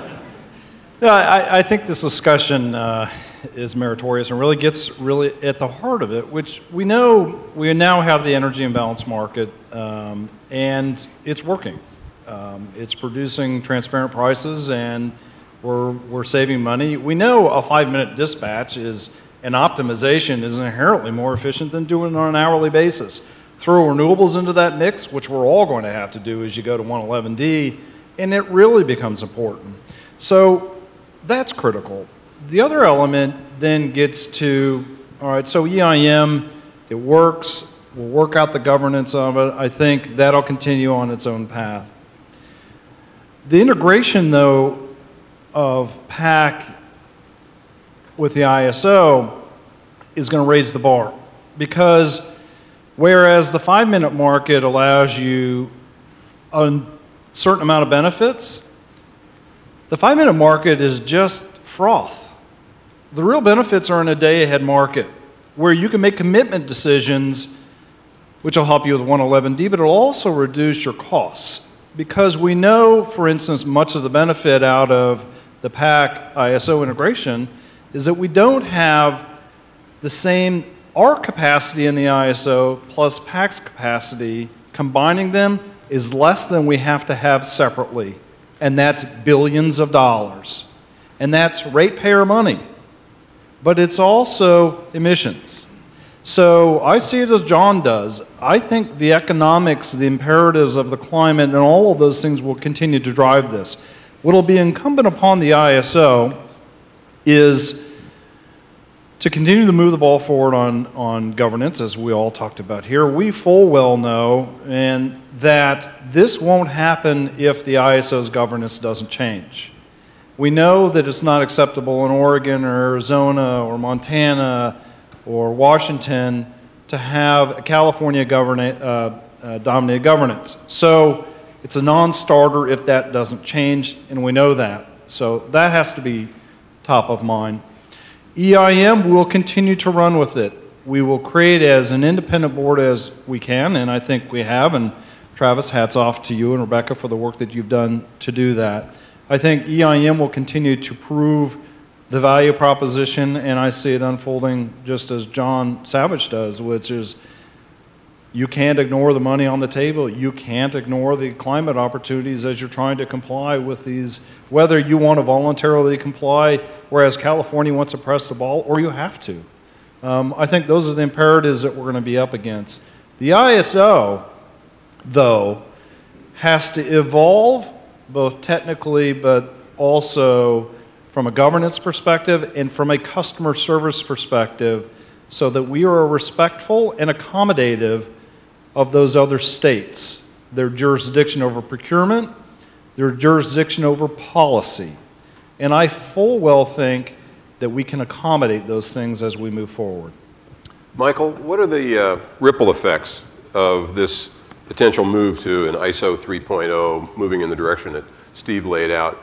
No, I, I think this discussion uh, is meritorious and really gets really at the heart of it, which we know we now have the energy imbalance market, um, and it's working. Um, it's producing transparent prices, and we're, we're saving money. We know a five-minute dispatch is an optimization is inherently more efficient than doing it on an hourly basis. Throw renewables into that mix, which we're all going to have to do as you go to 111D, and it really becomes important. So that's critical. The other element then gets to, all right, so EIM, it works, we'll work out the governance of it. I think that'll continue on its own path. The integration, though, of PAC with the ISO is going to raise the bar because whereas the five minute market allows you a certain amount of benefits, the five minute market is just froth. The real benefits are in a day ahead market where you can make commitment decisions, which will help you with 111D, but it'll also reduce your costs. Because we know, for instance, much of the benefit out of the PAC ISO integration is that we don't have the same our capacity in the ISO plus PAC's capacity, combining them is less than we have to have separately. And that's billions of dollars. And that's ratepayer money. But it's also emissions. So I see it as John does. I think the economics, the imperatives of the climate, and all of those things will continue to drive this. What will be incumbent upon the ISO is to continue to move the ball forward on, on governance, as we all talked about here, we full well know and that this won't happen if the ISO's governance doesn't change. We know that it's not acceptable in Oregon or Arizona or Montana or Washington to have a California govern- uh, uh, dominated governance. So it's a non-starter if that doesn't change, and we know that. So that has to be top of mind. EIM will continue to run with it. We will create as an independent board as we can, and I think we have. And Travis, hats off to you and Rebecca for the work that you've done to do that. I think EIM will continue to prove the value proposition, and I see it unfolding just as John Savage does, which is you can't ignore the money on the table. You can't ignore the climate opportunities as you're trying to comply with these, whether you want to voluntarily comply, whereas California wants to press the ball, or you have to. Um, I think those are the imperatives that we're going to be up against. The ISO, though, has to evolve both technically but also from a governance perspective and from a customer service perspective so that we are respectful and accommodative of those other states, their jurisdiction over procurement, their jurisdiction over policy. And I full well think that we can accommodate those things as we move forward.
Michael, what are the uh, ripple effects of this potential move to an ISO 3.0 moving in the direction that Steve laid out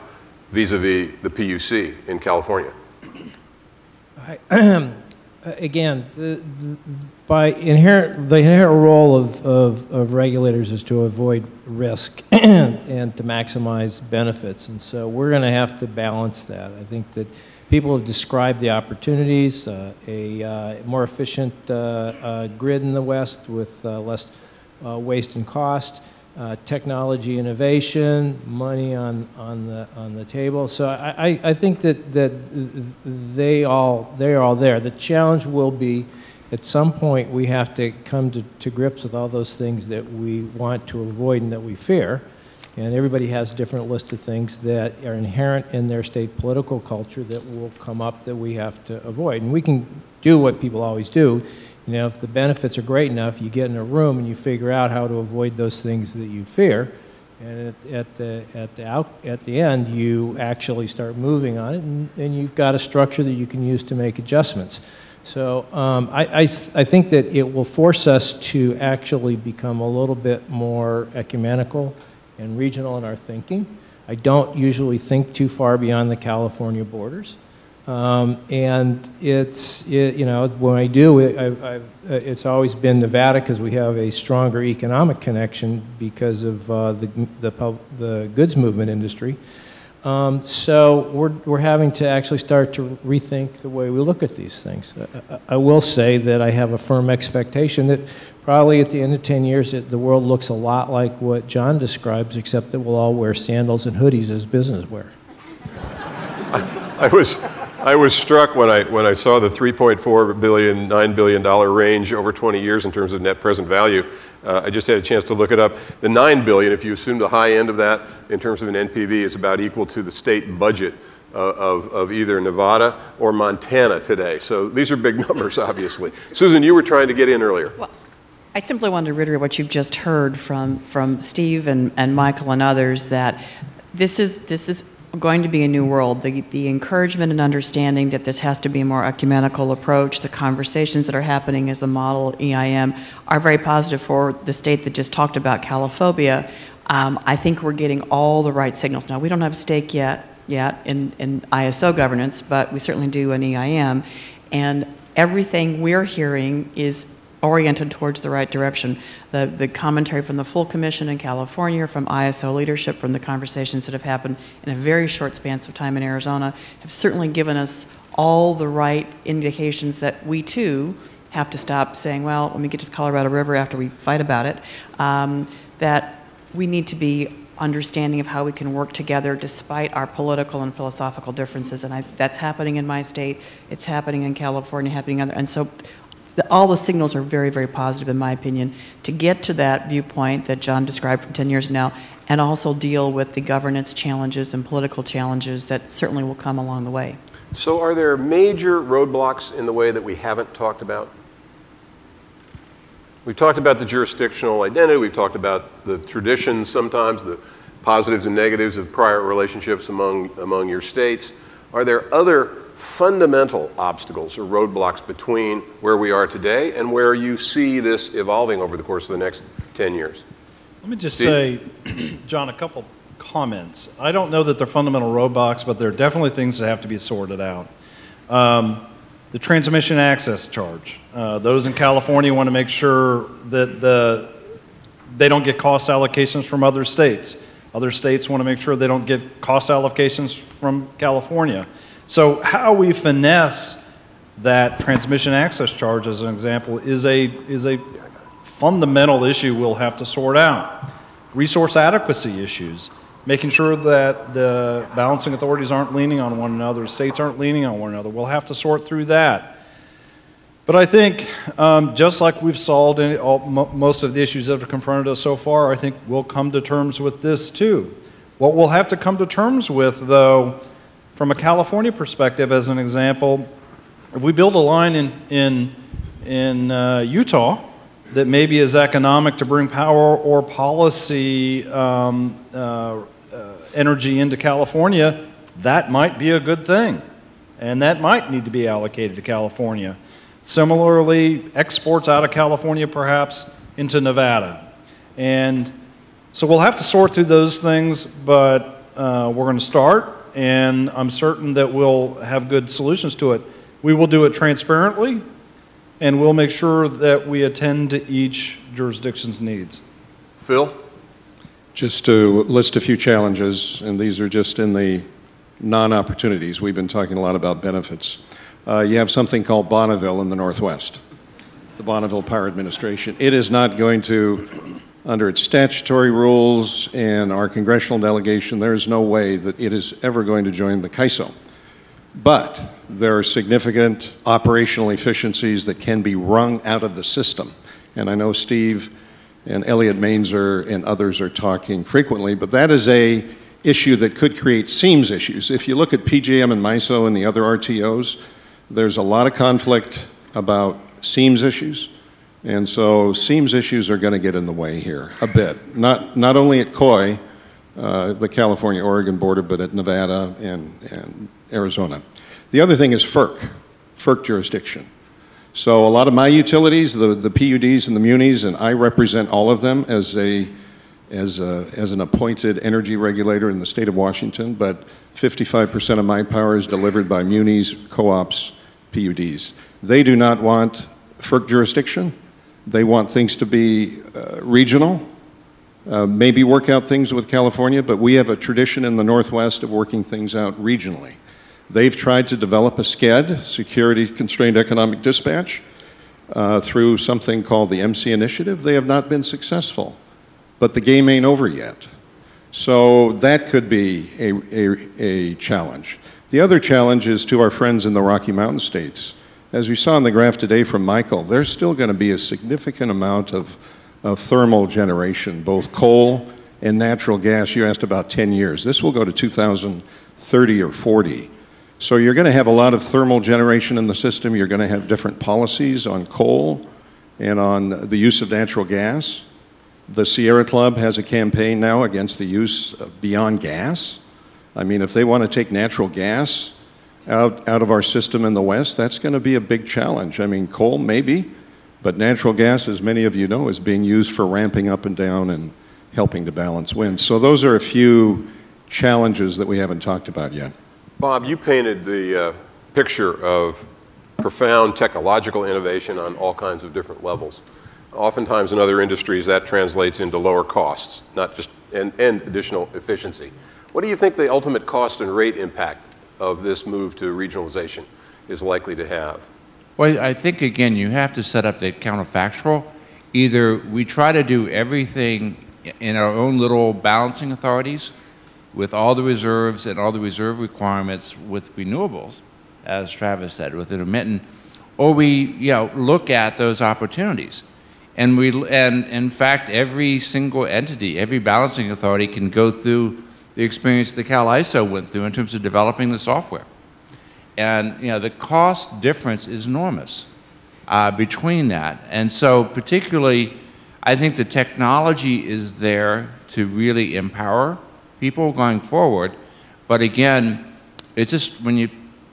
vis-a-vis the PUC in California?
Again, the, the, by inherent, the inherent role of, of, of regulators is to avoid risk and to maximize benefits. And so we're going to have to balance that. I think that people have described the opportunities, uh, a uh, more efficient uh, uh grid in the West with uh, less uh, waste and cost, Uh, technology innovation, money on, on, the, on the table. So I, I, I think that, that they, all, they are all there. The challenge will be at some point we have to come to, to grips with all those things that we want to avoid and that we fear. And everybody has a different list of things that are inherent in their state political culture that will come up that we have to avoid. And we can do what people always do. You know, if the benefits are great enough, you get in a room and you figure out how to avoid those things that you fear. And at, at the, at, the out, at the end, you actually start moving on it, and, and you've got a structure that you can use to make adjustments. So um, I, I, I, think that it will force us to actually become a little bit more ecumenical and regional in our thinking. I don't usually think too far beyond the California borders. Um, and it's, it, you know, when I do, it, I, I, it's always been Nevada because we have a stronger economic connection because of uh, the, the, the goods movement industry. Um, so we're, we're having to actually start to rethink the way we look at these things. I, I, will say that I have a firm expectation that probably at the end of 10 years, it, the world looks a lot like what John describes, except that we'll all wear sandals and hoodies as business wear.
I was, I was struck when I, when I saw the $3.4 billion, $9 billion range over 20 years in terms of net present value. Uh, I just had a chance to look it up. The 9 billion, if you assume the high end of that in terms of an NPV, is about equal to the state budget uh, of, of either Nevada or Montana today. So these are big numbers, obviously. Susan, you were trying to get in earlier.
Well, I simply wanted to reiterate what you've just heard from, from Steve and, and Michael and others that this is, this is going to be a new world. The, the encouragement and understanding that this has to be a more ecumenical approach, the conversations that are happening as a model EIM are very positive for the state that just talked about Caliphobia. Um, I think we're getting all the right signals. Now, we don't have a stake yet, yet in, in ISO governance, but we certainly do in EIM. And everything we're hearing is oriented towards the right direction. The, the commentary from the full commission in California, from ISO leadership, from the conversations that have happened in a very short span of time in Arizona have certainly given us all the right indications that we too have to stop saying, well, when we get to the Colorado River after we fight about it, um, that we need to be understanding of how we can work together despite our political and philosophical differences. And I, that's happening in my state. It's happening in California, happening other. And so the, all the signals are very, very positive, in my opinion, to get to that viewpoint that John described from 10 years now, and also deal with the governance challenges and political challenges that certainly will come along the way.
So, are there major roadblocks in the way that we haven't talked about? We've talked about the jurisdictional identity, we've talked about the traditions sometimes, the positives and negatives of prior relationships among, among your states. Are there other fundamental obstacles or roadblocks between where we are today and where you see this evolving over the course of the next 10 years?
Let me just
Steve?
say, John, a couple comments. I don't know that they're fundamental roadblocks, but there are definitely things that have to be sorted out. Um, the transmission access charge. Uh, those in California want to make sure that the, they don't get cost allocations from other states. Other states want to make sure they don't get cost allocations from California. So how we finesse that transmission access charge, as an example, is a, is a fundamental issue we'll have to sort out. Resource adequacy issues, making sure that the balancing authorities aren't leaning on one another, states aren't leaning on one another. We'll have to sort through that. But I think, um, just like we've solved any, all, most of the issues that have confronted us so far, I think we'll come to terms with this too. What we'll have to come to terms with, though, from a California perspective, as an example, if we build a line in, in, in uh, Utah that maybe is economic to bring power or policy um, uh, uh, energy into California, that might be a good thing. And that might need to be allocated to California. Similarly, exports out of California perhaps into Nevada. And so we'll have to sort through those things, but uh, we're going to start and I'm certain that we'll have good solutions to it. We will do it transparently, and we'll make sure that we attend to each jurisdiction's needs.
Phil?
Just to list a few challenges, and these are just in the non opportunities. We've been talking a lot about benefits. Uh, you have something called Bonneville in the Northwest, the Bonneville Power Administration. It is not going to under its statutory rules and our congressional delegation, there is no way that it is ever going to join the CAISO. But there are significant operational efficiencies that can be wrung out of the system. And I know Steve and Elliot Mainzer and others are talking frequently, but that is a issue that could create seams issues. If you look at PJM and MISO and the other RTOs, there's a lot of conflict about seams issues. And so seams issues are going to get in the way here a bit. Not, not only at COI, uh, the California-Oregon border, but at Nevada and, and Arizona. The other thing is FERC, FERC jurisdiction. So a lot of my utilities, the, the PUDs and the munis, and I represent all of them as a, as, a, as an appointed energy regulator in the state of Washington, but 55% of my power is delivered by munis, co-ops, PUDs. They do not want FERC jurisdiction. They want things to be uh, regional, uh, maybe work out things with California, but we have a tradition in the Northwest of working things out regionally. They've tried to develop a SCED, Security Constrained Economic Dispatch, uh, through something called the MC Initiative. They have not been successful, but the game ain't over yet. So that could be a, a, a challenge. The other challenge is to our friends in the Rocky Mountain states. As we saw in the graph today from Michael, there's still going to be a significant amount of, of thermal generation, both coal and natural gas. You asked about 10 years. This will go to 2030 or 40. So you're going to have a lot of thermal generation in the system. You're going to have different policies on coal and on the use of natural gas. The Sierra Club has a campaign now against the use of beyond gas. I mean, if they want to take natural gas out, out of our system in the West, that's going to be a big challenge. I mean, coal, maybe, but natural gas, as many of you know, is being used for ramping up and down and helping to balance wind. So those are a few challenges that we haven't talked about yet.
Bob, you painted the uh, picture of profound technological innovation on all kinds of different levels. Oftentimes in other industries that translates into lower costs, not just and, and additional efficiency. What do you think the ultimate cost and rate impact of this move to regionalization is likely to have?
Well, I think again you have to set up the counterfactual. Either we try to do everything in our own little balancing authorities, with all the reserves and all the reserve requirements with renewables, as Travis said, with intermittent, or we you know, look at those opportunities. And, we, and in fact, every single entity, every balancing authority can go through the experience the Cal ISO went through in terms of developing the software. And you know, the cost difference is enormous uh, between that. And so particularly, I think the technology is there to really empower people going forward. But again, it's just when you,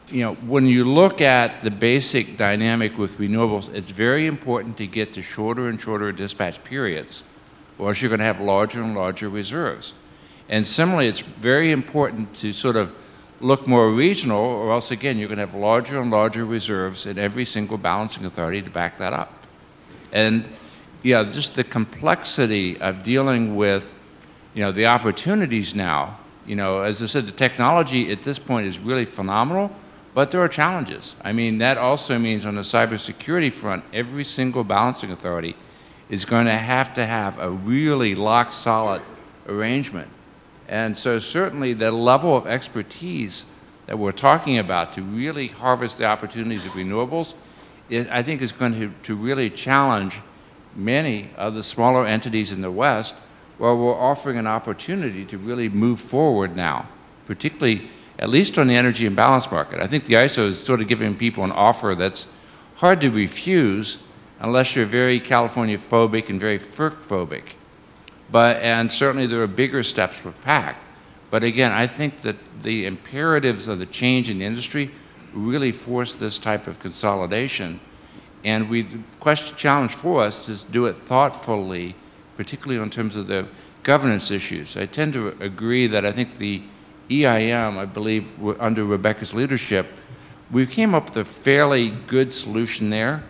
you know, when you look at the basic dynamic with renewables, it's very important to get to shorter and shorter dispatch periods, or else you're going to have larger and larger reserves. And similarly, it's very important to sort of look more regional, or else again, you're going to have larger and larger reserves in every single balancing authority to back that up. And yeah, just the complexity of dealing with you know, the opportunities now, you know, as I said, the technology at this point is really phenomenal, but there are challenges. I mean, that also means on the cybersecurity front, every single balancing authority is going to have to have a really lock solid arrangement. And so certainly the level of expertise that we're talking about to really harvest the opportunities of renewables, it, I think is going to, to really challenge many of the smaller entities in the West where we're offering an opportunity to really move forward now, particularly at least on the energy imbalance market. I think the ISO is sort of giving people an offer that's hard to refuse unless you're very California phobic and very FERC phobic. But, and certainly there are bigger steps for PAC. But again, I think that the imperatives of the change in the industry really force this type of consolidation. And we, the question challenge for us is do it thoughtfully particularly in terms of the governance issues. I tend to agree that I think the EIM, I believe, under Rebecca's leadership, we came up with a fairly good solution there.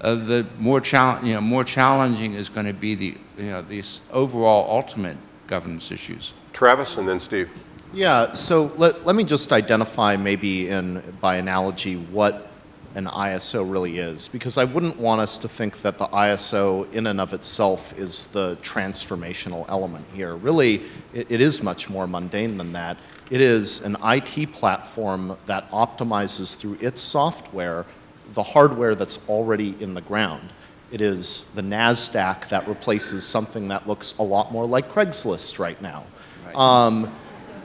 Uh, the more, you know, more challenging is going to be the, you know, these overall ultimate governance issues.
Travis and then Steve.
Yeah, so let, let me just identify maybe in, by analogy what an ISO really is, because I wouldn't want us to think that the ISO in and of itself is the transformational element here. Really, it, it is much more mundane than that. It is an IT platform that optimizes through its software the hardware that's already in the ground. It is the NASDAQ that replaces something that looks a lot more like Craigslist right now. Right. Um,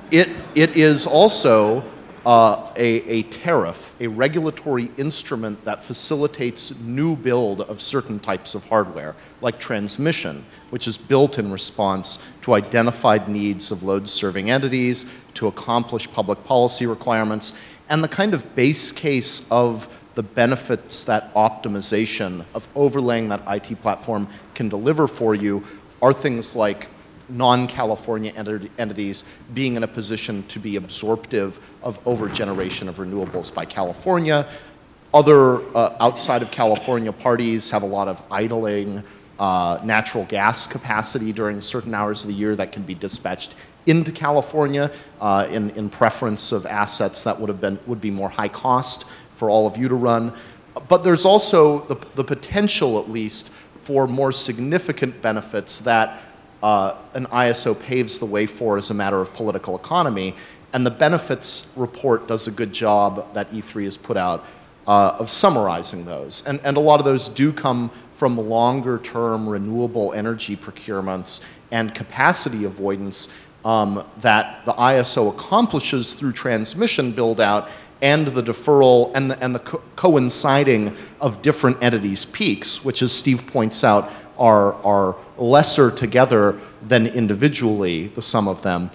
it, it is also uh, a, a tariff, a regulatory instrument that facilitates new build of certain types of hardware, like transmission, which is built in response to identified needs of load-serving entities, to accomplish public policy requirements, and the kind of base case of the benefits that optimization of overlaying that IT platform can deliver for you are things like non-California enti- entities being in a position to be absorptive of overgeneration of renewables by California. Other uh, outside of California parties have a lot of idling uh, natural gas capacity during certain hours of the year that can be dispatched into California uh, in, in preference of assets that would have been would be more high cost for all of you to run. But there's also the, the potential, at least, for more significant benefits that uh, an ISO paves the way for as a matter of political economy. And the benefits report does a good job that E3 has put out uh, of summarizing those. And, and a lot of those do come from longer term renewable energy procurements and capacity avoidance um, that the ISO accomplishes through transmission build out and the deferral and the, and the co coinciding of different entities' peaks, which, as Steve points out, are, are lesser together than individually, the sum of them.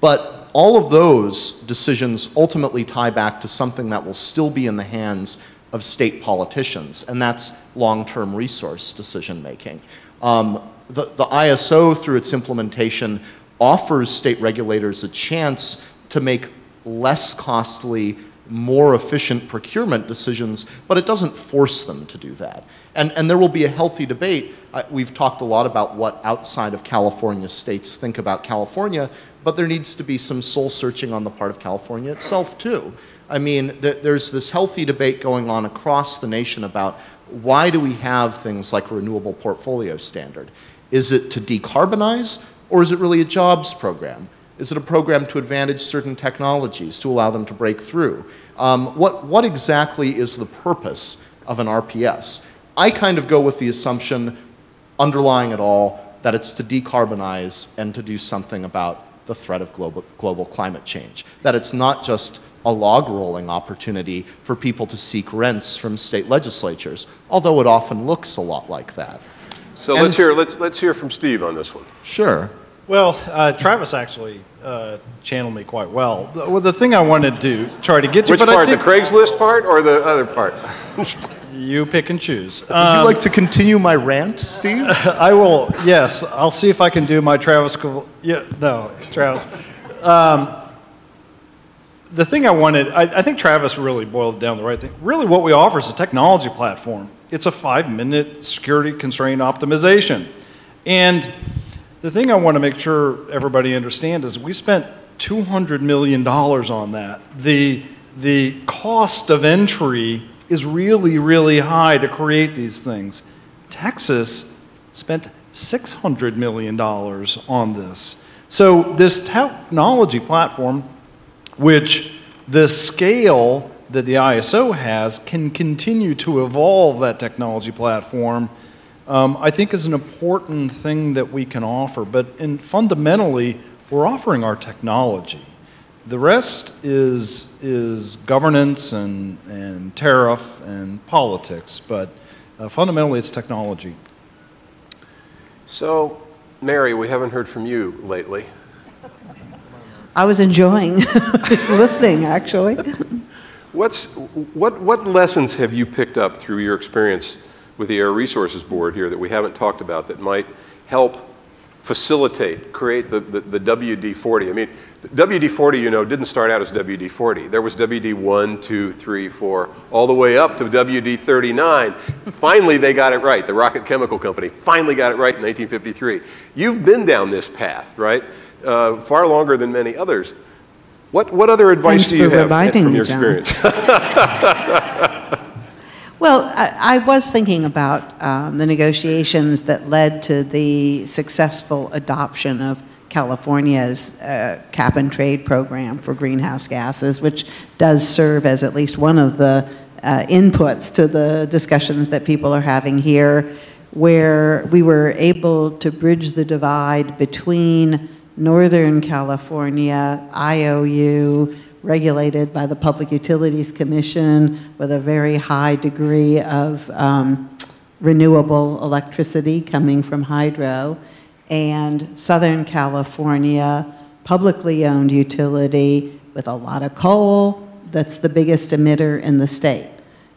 But all of those decisions ultimately tie back to something that will still be in the hands of state politicians, and that's long-term resource decision making. Um, the, the ISO, through its implementation, offers state regulators a chance to make less costly, more efficient procurement decisions, but it doesn't force them to do that. And, and there will be a healthy debate. We've talked a lot about what outside of California states think about California, but there needs to be some soul searching on the part of California itself, too. I mean, th there's this healthy debate going on across the nation about why do we have things like a renewable portfolio standard? Is it to decarbonize, or is it really a jobs program? Is it a program to advantage certain technologies to allow them to break through? Um, what, what exactly is the purpose of an RPS? I kind of go with the assumption underlying it all that it's to decarbonize and to do something about the threat of global, global climate change. That it's not just a log rolling opportunity for people to seek rents from state legislatures, although it often looks a lot like that.
So
And
let's hear, let's, let's hear from Steve on this one.
Sure.
Well, uh, Travis actually uh, channeled me quite well. The, well, the thing I wanted to try to get to,
Which
but
part,
I
the
think
Craigslist part or the other part?
you pick and choose.
Would you like to continue my rant, Steve?
I will. Yes, I'll see if I can do my Travis. Yeah, no, Travis. Um, the thing I wanted, I, I think Travis really boiled down the right thing. Really, what we offer is a technology platform. It's a five-minute security constraint optimization, and the thing I want to make sure everybody understands is we spent two hundred million dollars on that. The the cost of entry is really, really high to create these things. Texas spent $600 million on this. So, this technology platform, which the scale that the ISO has, can continue to evolve that technology platform, um, I think is an important thing that we can offer. But in, fundamentally, we're offering our technology. The rest is, is governance and, and tariff and politics, but uh, fundamentally it's technology.
So, Mary, we haven't heard from you lately.
I was enjoying listening, actually.
What's, what, what lessons have you picked up through your experience with the Air Resources Board here that we haven't talked about that might help facilitate, create the, the, the WD-40? I mean, WD-40, you know, didn't start out as WD-40. There was WD-1, 2, 3, 4, all the way up to WD-39. Finally, they got it right. The Rocket Chemical Company finally got it right in 1953. You've been down this path, right? Uh, far longer than many others. What, what other advice
Thanks
do you have from your
John.
experience?
Well, I, I was thinking about um, the negotiations that led to the successful adoption of California's uh, cap and trade program for greenhouse gases, which does serve as at least one of the uh, inputs to the discussions that people are having here, where we were able to bridge the divide between Northern California, IOU, regulated by the Public Utilities Commission with a very high degree of um, renewable electricity coming from hydro, and Southern California, publicly owned utility with a lot of coal that's the biggest emitter in the state.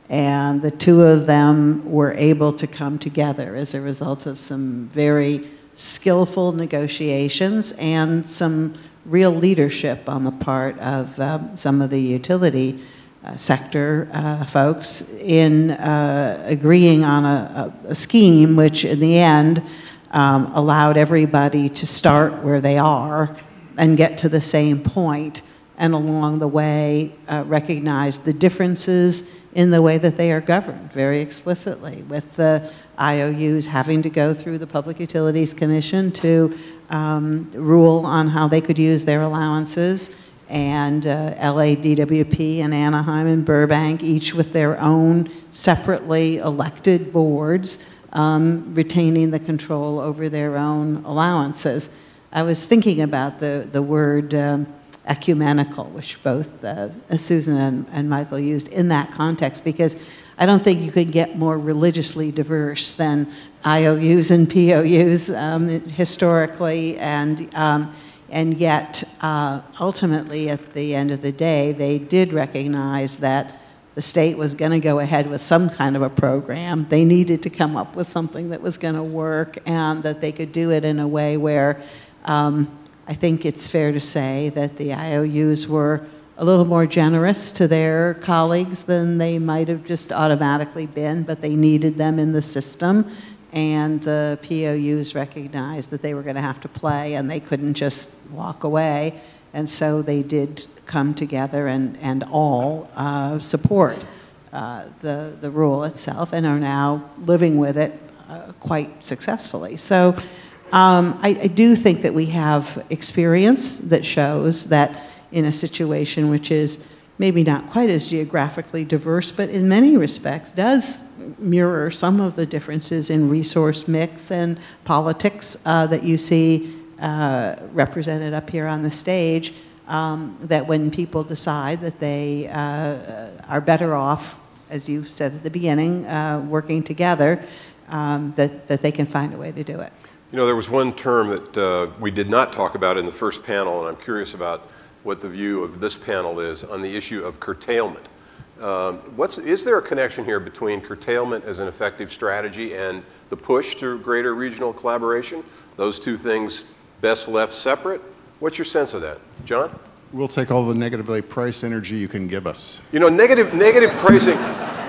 And the two of them were able to come together as a result of some very skillful negotiations and some real leadership on the part of um, some of the utility uh, sector uh, folks in uh, agreeing on a, a, scheme which, in the end, um, allowed everybody to start where they are and get to the same point, and along the way uh, recognize the differences in the way that they are governed very explicitly, with the IOUs having to go through the Public Utilities Commission to um, rule on how they could use their allowances, and uh, LADWP and Anaheim and Burbank, each with their own separately elected boards, um, retaining the control over their own allowances. I was thinking about the, the word um, ecumenical, which both uh, Susan and, and Michael used in that context, because I don't think you could get more religiously diverse than IOUs and POUs um, historically, and, um, and yet uh, ultimately at the end of the day, they did recognize that the state was going to go ahead with some kind of a program. They needed to come up with something that was going to work and that they could do it in a way where um, I think it's fair to say that the IOUs were a little more generous to their colleagues than they might have just automatically been, but they needed them in the system. And the POUs recognized that they were going to have to play and they couldn't just walk away. And so they did come together and, and all uh, support uh, the, the rule itself and are now living with it uh, quite successfully. So um, I, I do think that we have experience that shows that in a situation which is maybe not quite as geographically diverse, but in many respects does mirror some of the differences in resource mix and politics uh, that you see uh, represented up here on the stage. Um, that when people decide that they uh, are better off, as you said at the beginning, uh, working together, um, that, that they can find a way to do it.
You know, there was one term that uh, we did not talk about in the first panel, and I'm curious about what the view of this panel is on the issue of curtailment. Um, what's, is there a connection here between curtailment as an effective strategy and the push to greater regional collaboration? Those two things best left separate? What's your sense of that? John?
We'll take all the negatively priced energy you can give us.
You know, negative, negative pricing,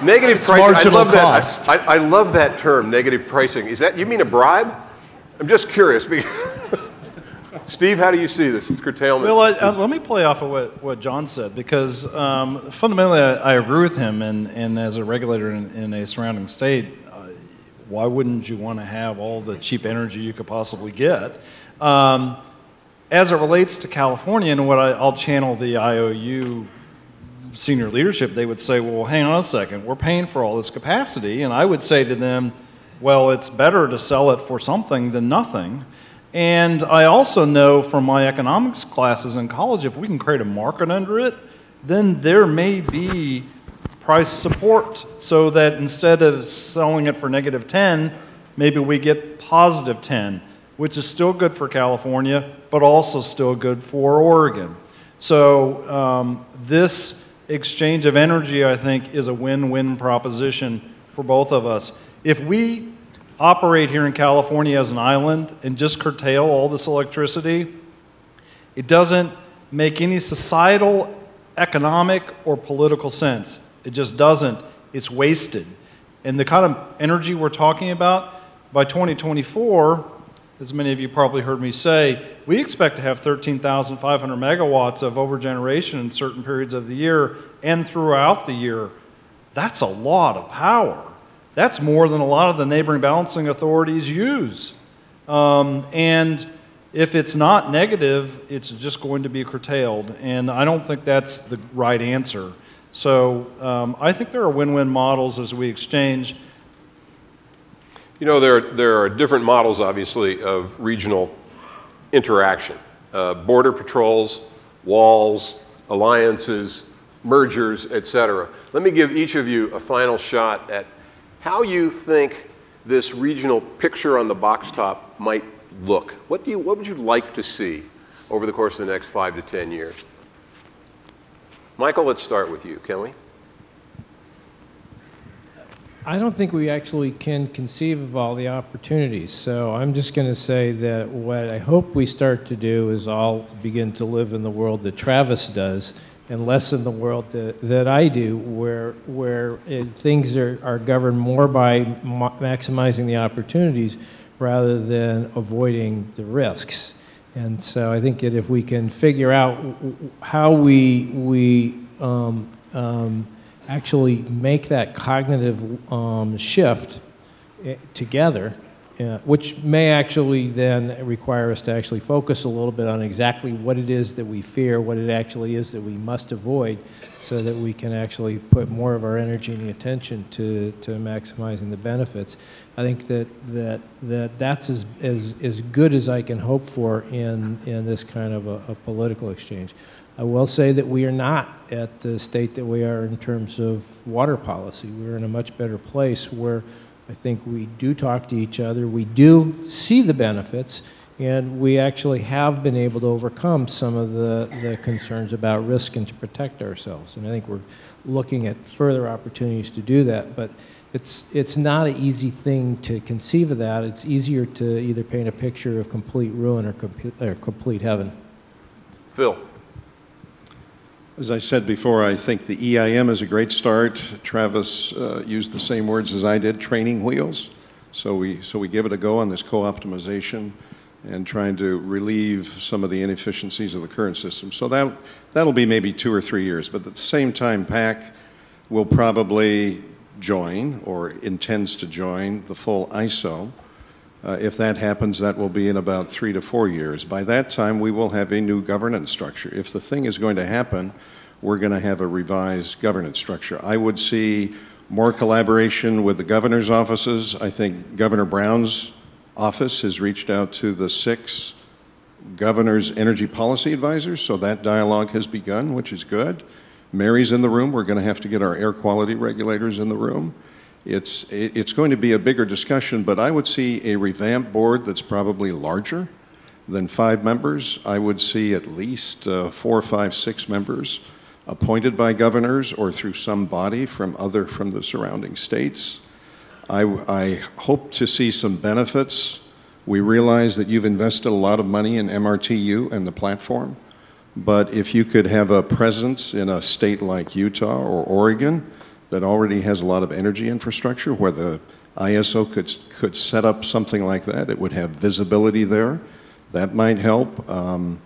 negative
it's
pricing,
marginal
I love
cost.
that. I, I love that term, negative pricing. Is that, you mean a bribe? I'm just curious. Steve, how do you see this curtailment?
Well, I, uh, let me play off of what, what John said because um, fundamentally I, I, agree with him. And, and as a regulator in, in a surrounding state, uh, why wouldn't you want to have all the cheap energy you could possibly get? Um, as it relates to California and what I, will channel the IOU senior leadership, they would say, well, hang on a second, we're paying for all this capacity. And I would say to them, well, it's better to sell it for something than nothing. And I also know from my economics classes in college, if we can create a market under it, then there may be price support so that instead of selling it for negative 10, maybe we get positive 10, which is still good for California, but also still good for Oregon. So um, this exchange of energy, I think, is a win-win proposition for both of us. If we operate here in California as an island and just curtail all this electricity, it doesn't make any societal, economic, or political sense. It just doesn't. It's wasted. And the kind of energy we're talking about, by 2024, as many of you probably heard me say, we expect to have 13,500 megawatts of overgeneration in certain periods of the year and throughout the year. That's a lot of power. That's more than a lot of the neighboring balancing authorities use. Um, and if it's not negative, it's just going to be curtailed. And I don't think that's the right answer. So um, I think there are win win models as we exchange.
You know, there, there are different models, obviously, of regional interaction uh, border patrols, walls, alliances, mergers, et cetera. Let me give each of you a final shot at how you think this regional picture on the box top might look. What, do you, what would you like to see over the course of the next five to 10 years? Michael, let's start with you, can we?
I don't think we actually can conceive of all the opportunities. So I'm just going to say that what I hope we start to do is all begin to live in the world that Travis does and less in the world that, that I do, where, where it, things are, are governed more by ma- maximizing the opportunities rather than avoiding the risks. And so I think that if we can figure out how we, we um, um, actually make that cognitive um, shift eh, together, which may actually then require us to actually focus a little bit on exactly what it is that we fear, what it actually is that we must avoid, so that we can actually put more of our energy and attention to, to maximizing the benefits. I think that, that, that that's as, as, as good as I can hope for in, in this kind of a, a political exchange. I will say that we are not at the state that we are in terms of water policy. We're in a much better place where I think we do talk to each other, we do see the benefits, and we actually have been able to overcome some of the, the concerns about risk and to protect ourselves. And I think we're looking at further opportunities to do that. But it's, it's not an easy thing to conceive of that. It's easier to either paint a picture of complete ruin or, compu- or complete heaven.
Phil?
As I said before, I think the EIM is a great start. Travis uh, used the same words as I did, training wheels. So we, so we give it a go on this co-optimization and trying to relieve some of the inefficiencies of the current system. So that, that'll be maybe two or three years. But at the same time, PAC will probably join or intends to join the full ISO. Uh, if that happens, that will be in about three to four years. By that time, we will have a new governance structure. If the thing is going to happen, we're going to have a revised governance structure. I would see more collaboration with the governor's offices. I think Governor Brown's office has reached out to the six governor's energy policy advisors, so that dialogue has begun, which is good. Mary's in the room. We're going to have to get our air quality regulators in the room. It's, it's going to be a bigger discussion, but I would see a revamped board that's probably larger than five members. I would see at least uh, four, five, six members appointed by governors or through some body from other from the surrounding states. I, I hope to see some benefits. We realize that you've invested a lot of money in MRTU and the platform, but if you could have a presence in a state like Utah or Oregon, that already has a lot of energy infrastructure where the ISO could, could set up something like that. It would have visibility there. That might help. Um,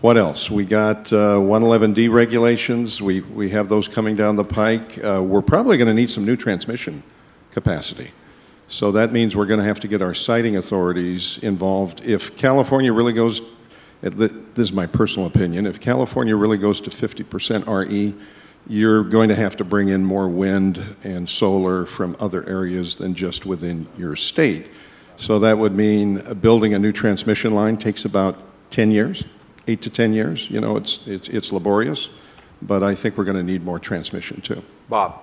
what else? We got uh, 111D regulations. We, we have those coming down the pike. Uh, we're probably going to need some new transmission capacity. So that means we're going to have to get our siting authorities involved. If California really goes, this is my personal opinion, if California really goes to 50% RE, you're going to have to bring in more wind and solar from other areas than just within your state. So that would mean building a new transmission line takes about 10 years, eight to 10 years. You know, it's, it's, it's laborious, but I think we're going to need more transmission too.
Bob?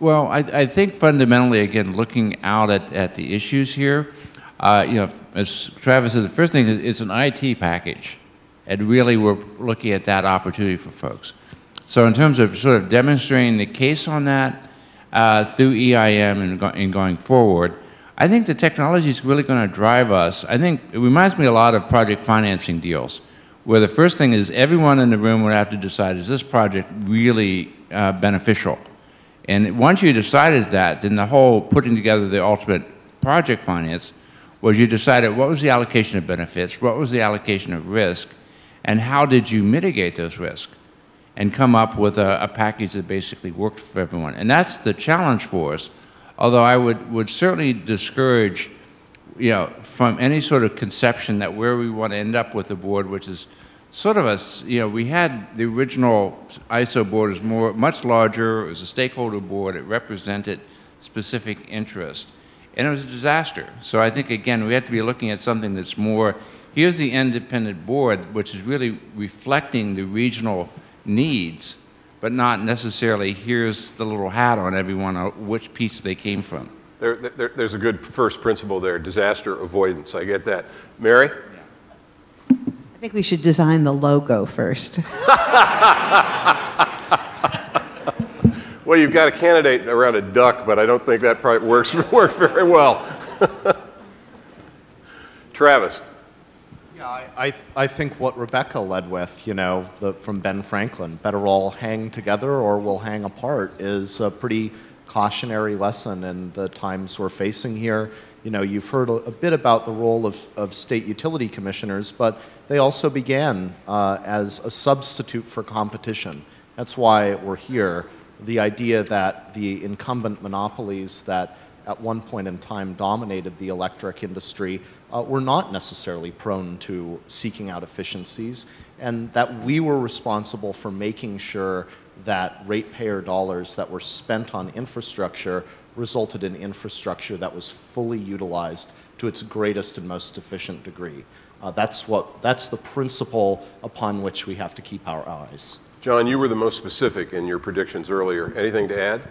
Well, I, I think fundamentally, again, looking out at, at the issues here, uh, you know, as Travis said, the first thing is it's an IT package. And really, we're looking at that opportunity for folks. So in terms of sort of demonstrating the case on that uh, through EIM and, go and, going forward, I think the technology is really going to drive us. I think it reminds me a lot of project financing deals, where the first thing is everyone in the room would have to decide, is this project really uh, beneficial? And once you decided that, then the whole putting together the ultimate project finance was you decided what was the allocation of benefits, what was the allocation of risk, and how did you mitigate those risks? And come up with a, a, package that basically worked for everyone. And that's the challenge for us. Although I would, would certainly discourage, you know, from any sort of conception that where we want to end up with the board, which is sort of a, you know, we had the original ISO board is more, much larger, it was a stakeholder board, it represented specific interest. And it was a disaster. So I think, again, we have to be looking at something that's more, here's the independent board, which is really reflecting the regional needs, but not necessarily here's the little hat on everyone, uh, which piece they came from.
There, there, there's a good first principle there disaster avoidance. I get that. Mary? Yeah.
I think we should design the logo first.
Well, you've got a candidate around a duck, but I don't think that probably works, works very well. Travis?
Yeah, I, I, I think what Rebecca led with, you know, the, from Ben Franklin, better all hang together or we'll hang apart, is a pretty cautionary lesson in the times we're facing here. You know, you've heard a, a bit about the role of, of state utility commissioners, but they also began uh, as a substitute for competition. That's why we're here. The idea that the incumbent monopolies that at one point in time dominated the electric industry uh, were not necessarily prone to seeking out efficiencies, and that we were responsible for making sure that ratepayer dollars that were spent on infrastructure resulted in infrastructure that was fully utilized to its greatest and most efficient degree. Uh, that's, what, that's the principle upon which we have to keep our eyes.
John, you were the most specific in your predictions earlier. Anything to add?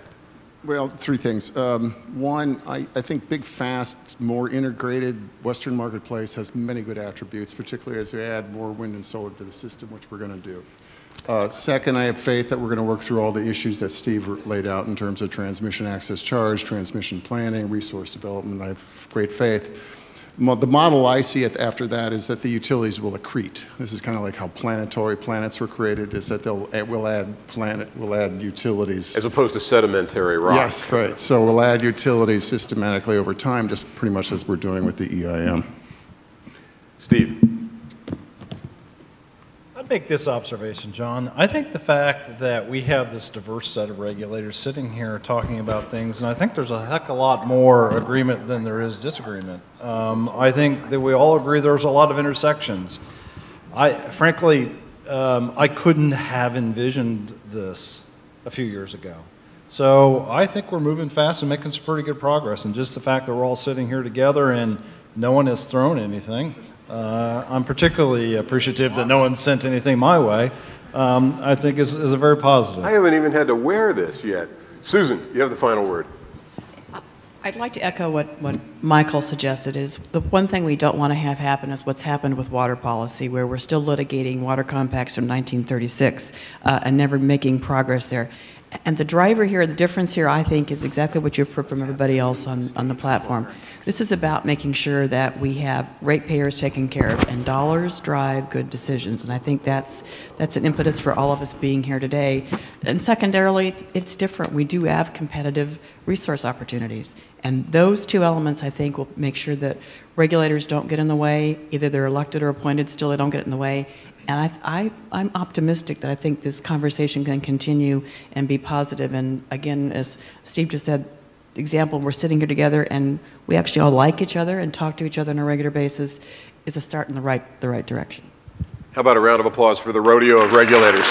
Well, three things. Um, one, I, I think big, fast, more integrated Western marketplace has many good attributes, particularly as we add more wind and solar to the system, which we're going to do. Uh, second, I have faith that we're going to work through all the issues that Steve laid out in terms of transmission access charge, transmission planning, resource development. I have great faith. Mo- The model I see it after that is that the utilities will accrete. This is kind of like how planetary planets were created, is that they'll, eh, we'll add planet, we'll add utilities.
As opposed to sedimentary rock.
Yes, right. So we'll add utilities systematically over time, just pretty much as we're doing with the EIM.
Steve?
Make this observation, John. I think the fact that we have this diverse set of regulators sitting here talking about things, and I think there's a heck of a lot more agreement than there is disagreement. Um, I think that we all agree there's a lot of intersections. I, frankly, um, I couldn't have envisioned this a few years ago. So I think we're moving fast and making some pretty good progress. And just the fact that we're all sitting here together and no one has thrown anything, uh, I'm particularly appreciative that no one sent anything my way. Um, I think is, is a very positive.
I haven't even had to wear this yet. Susan, you have the final word.
I'd like to echo what, what Michael suggested is the one thing we don't want to have happen is what's happened with water policy, where we're still litigating water compacts from 1936 uh, and never making progress there. And the driver here, the difference here, I think, is exactly what you've heard from everybody else on, on the platform. This is about making sure that we have ratepayers taken care of, and dollars drive good decisions. And I think that's, that's an impetus for all of us being here today. And secondarily, it's different. We do have competitive resource opportunities. And those two elements, I think, will make sure that regulators don't get in the way. Either they're elected or appointed, still they don't get in the way. And I, I, I'm optimistic that I think this conversation can continue and be positive. And again, as Steve just said, example, we're sitting here together and we actually all like each other and talk to each other on a regular basis is a start in the right, the right direction.
How about a round of applause for the rodeo of regulators?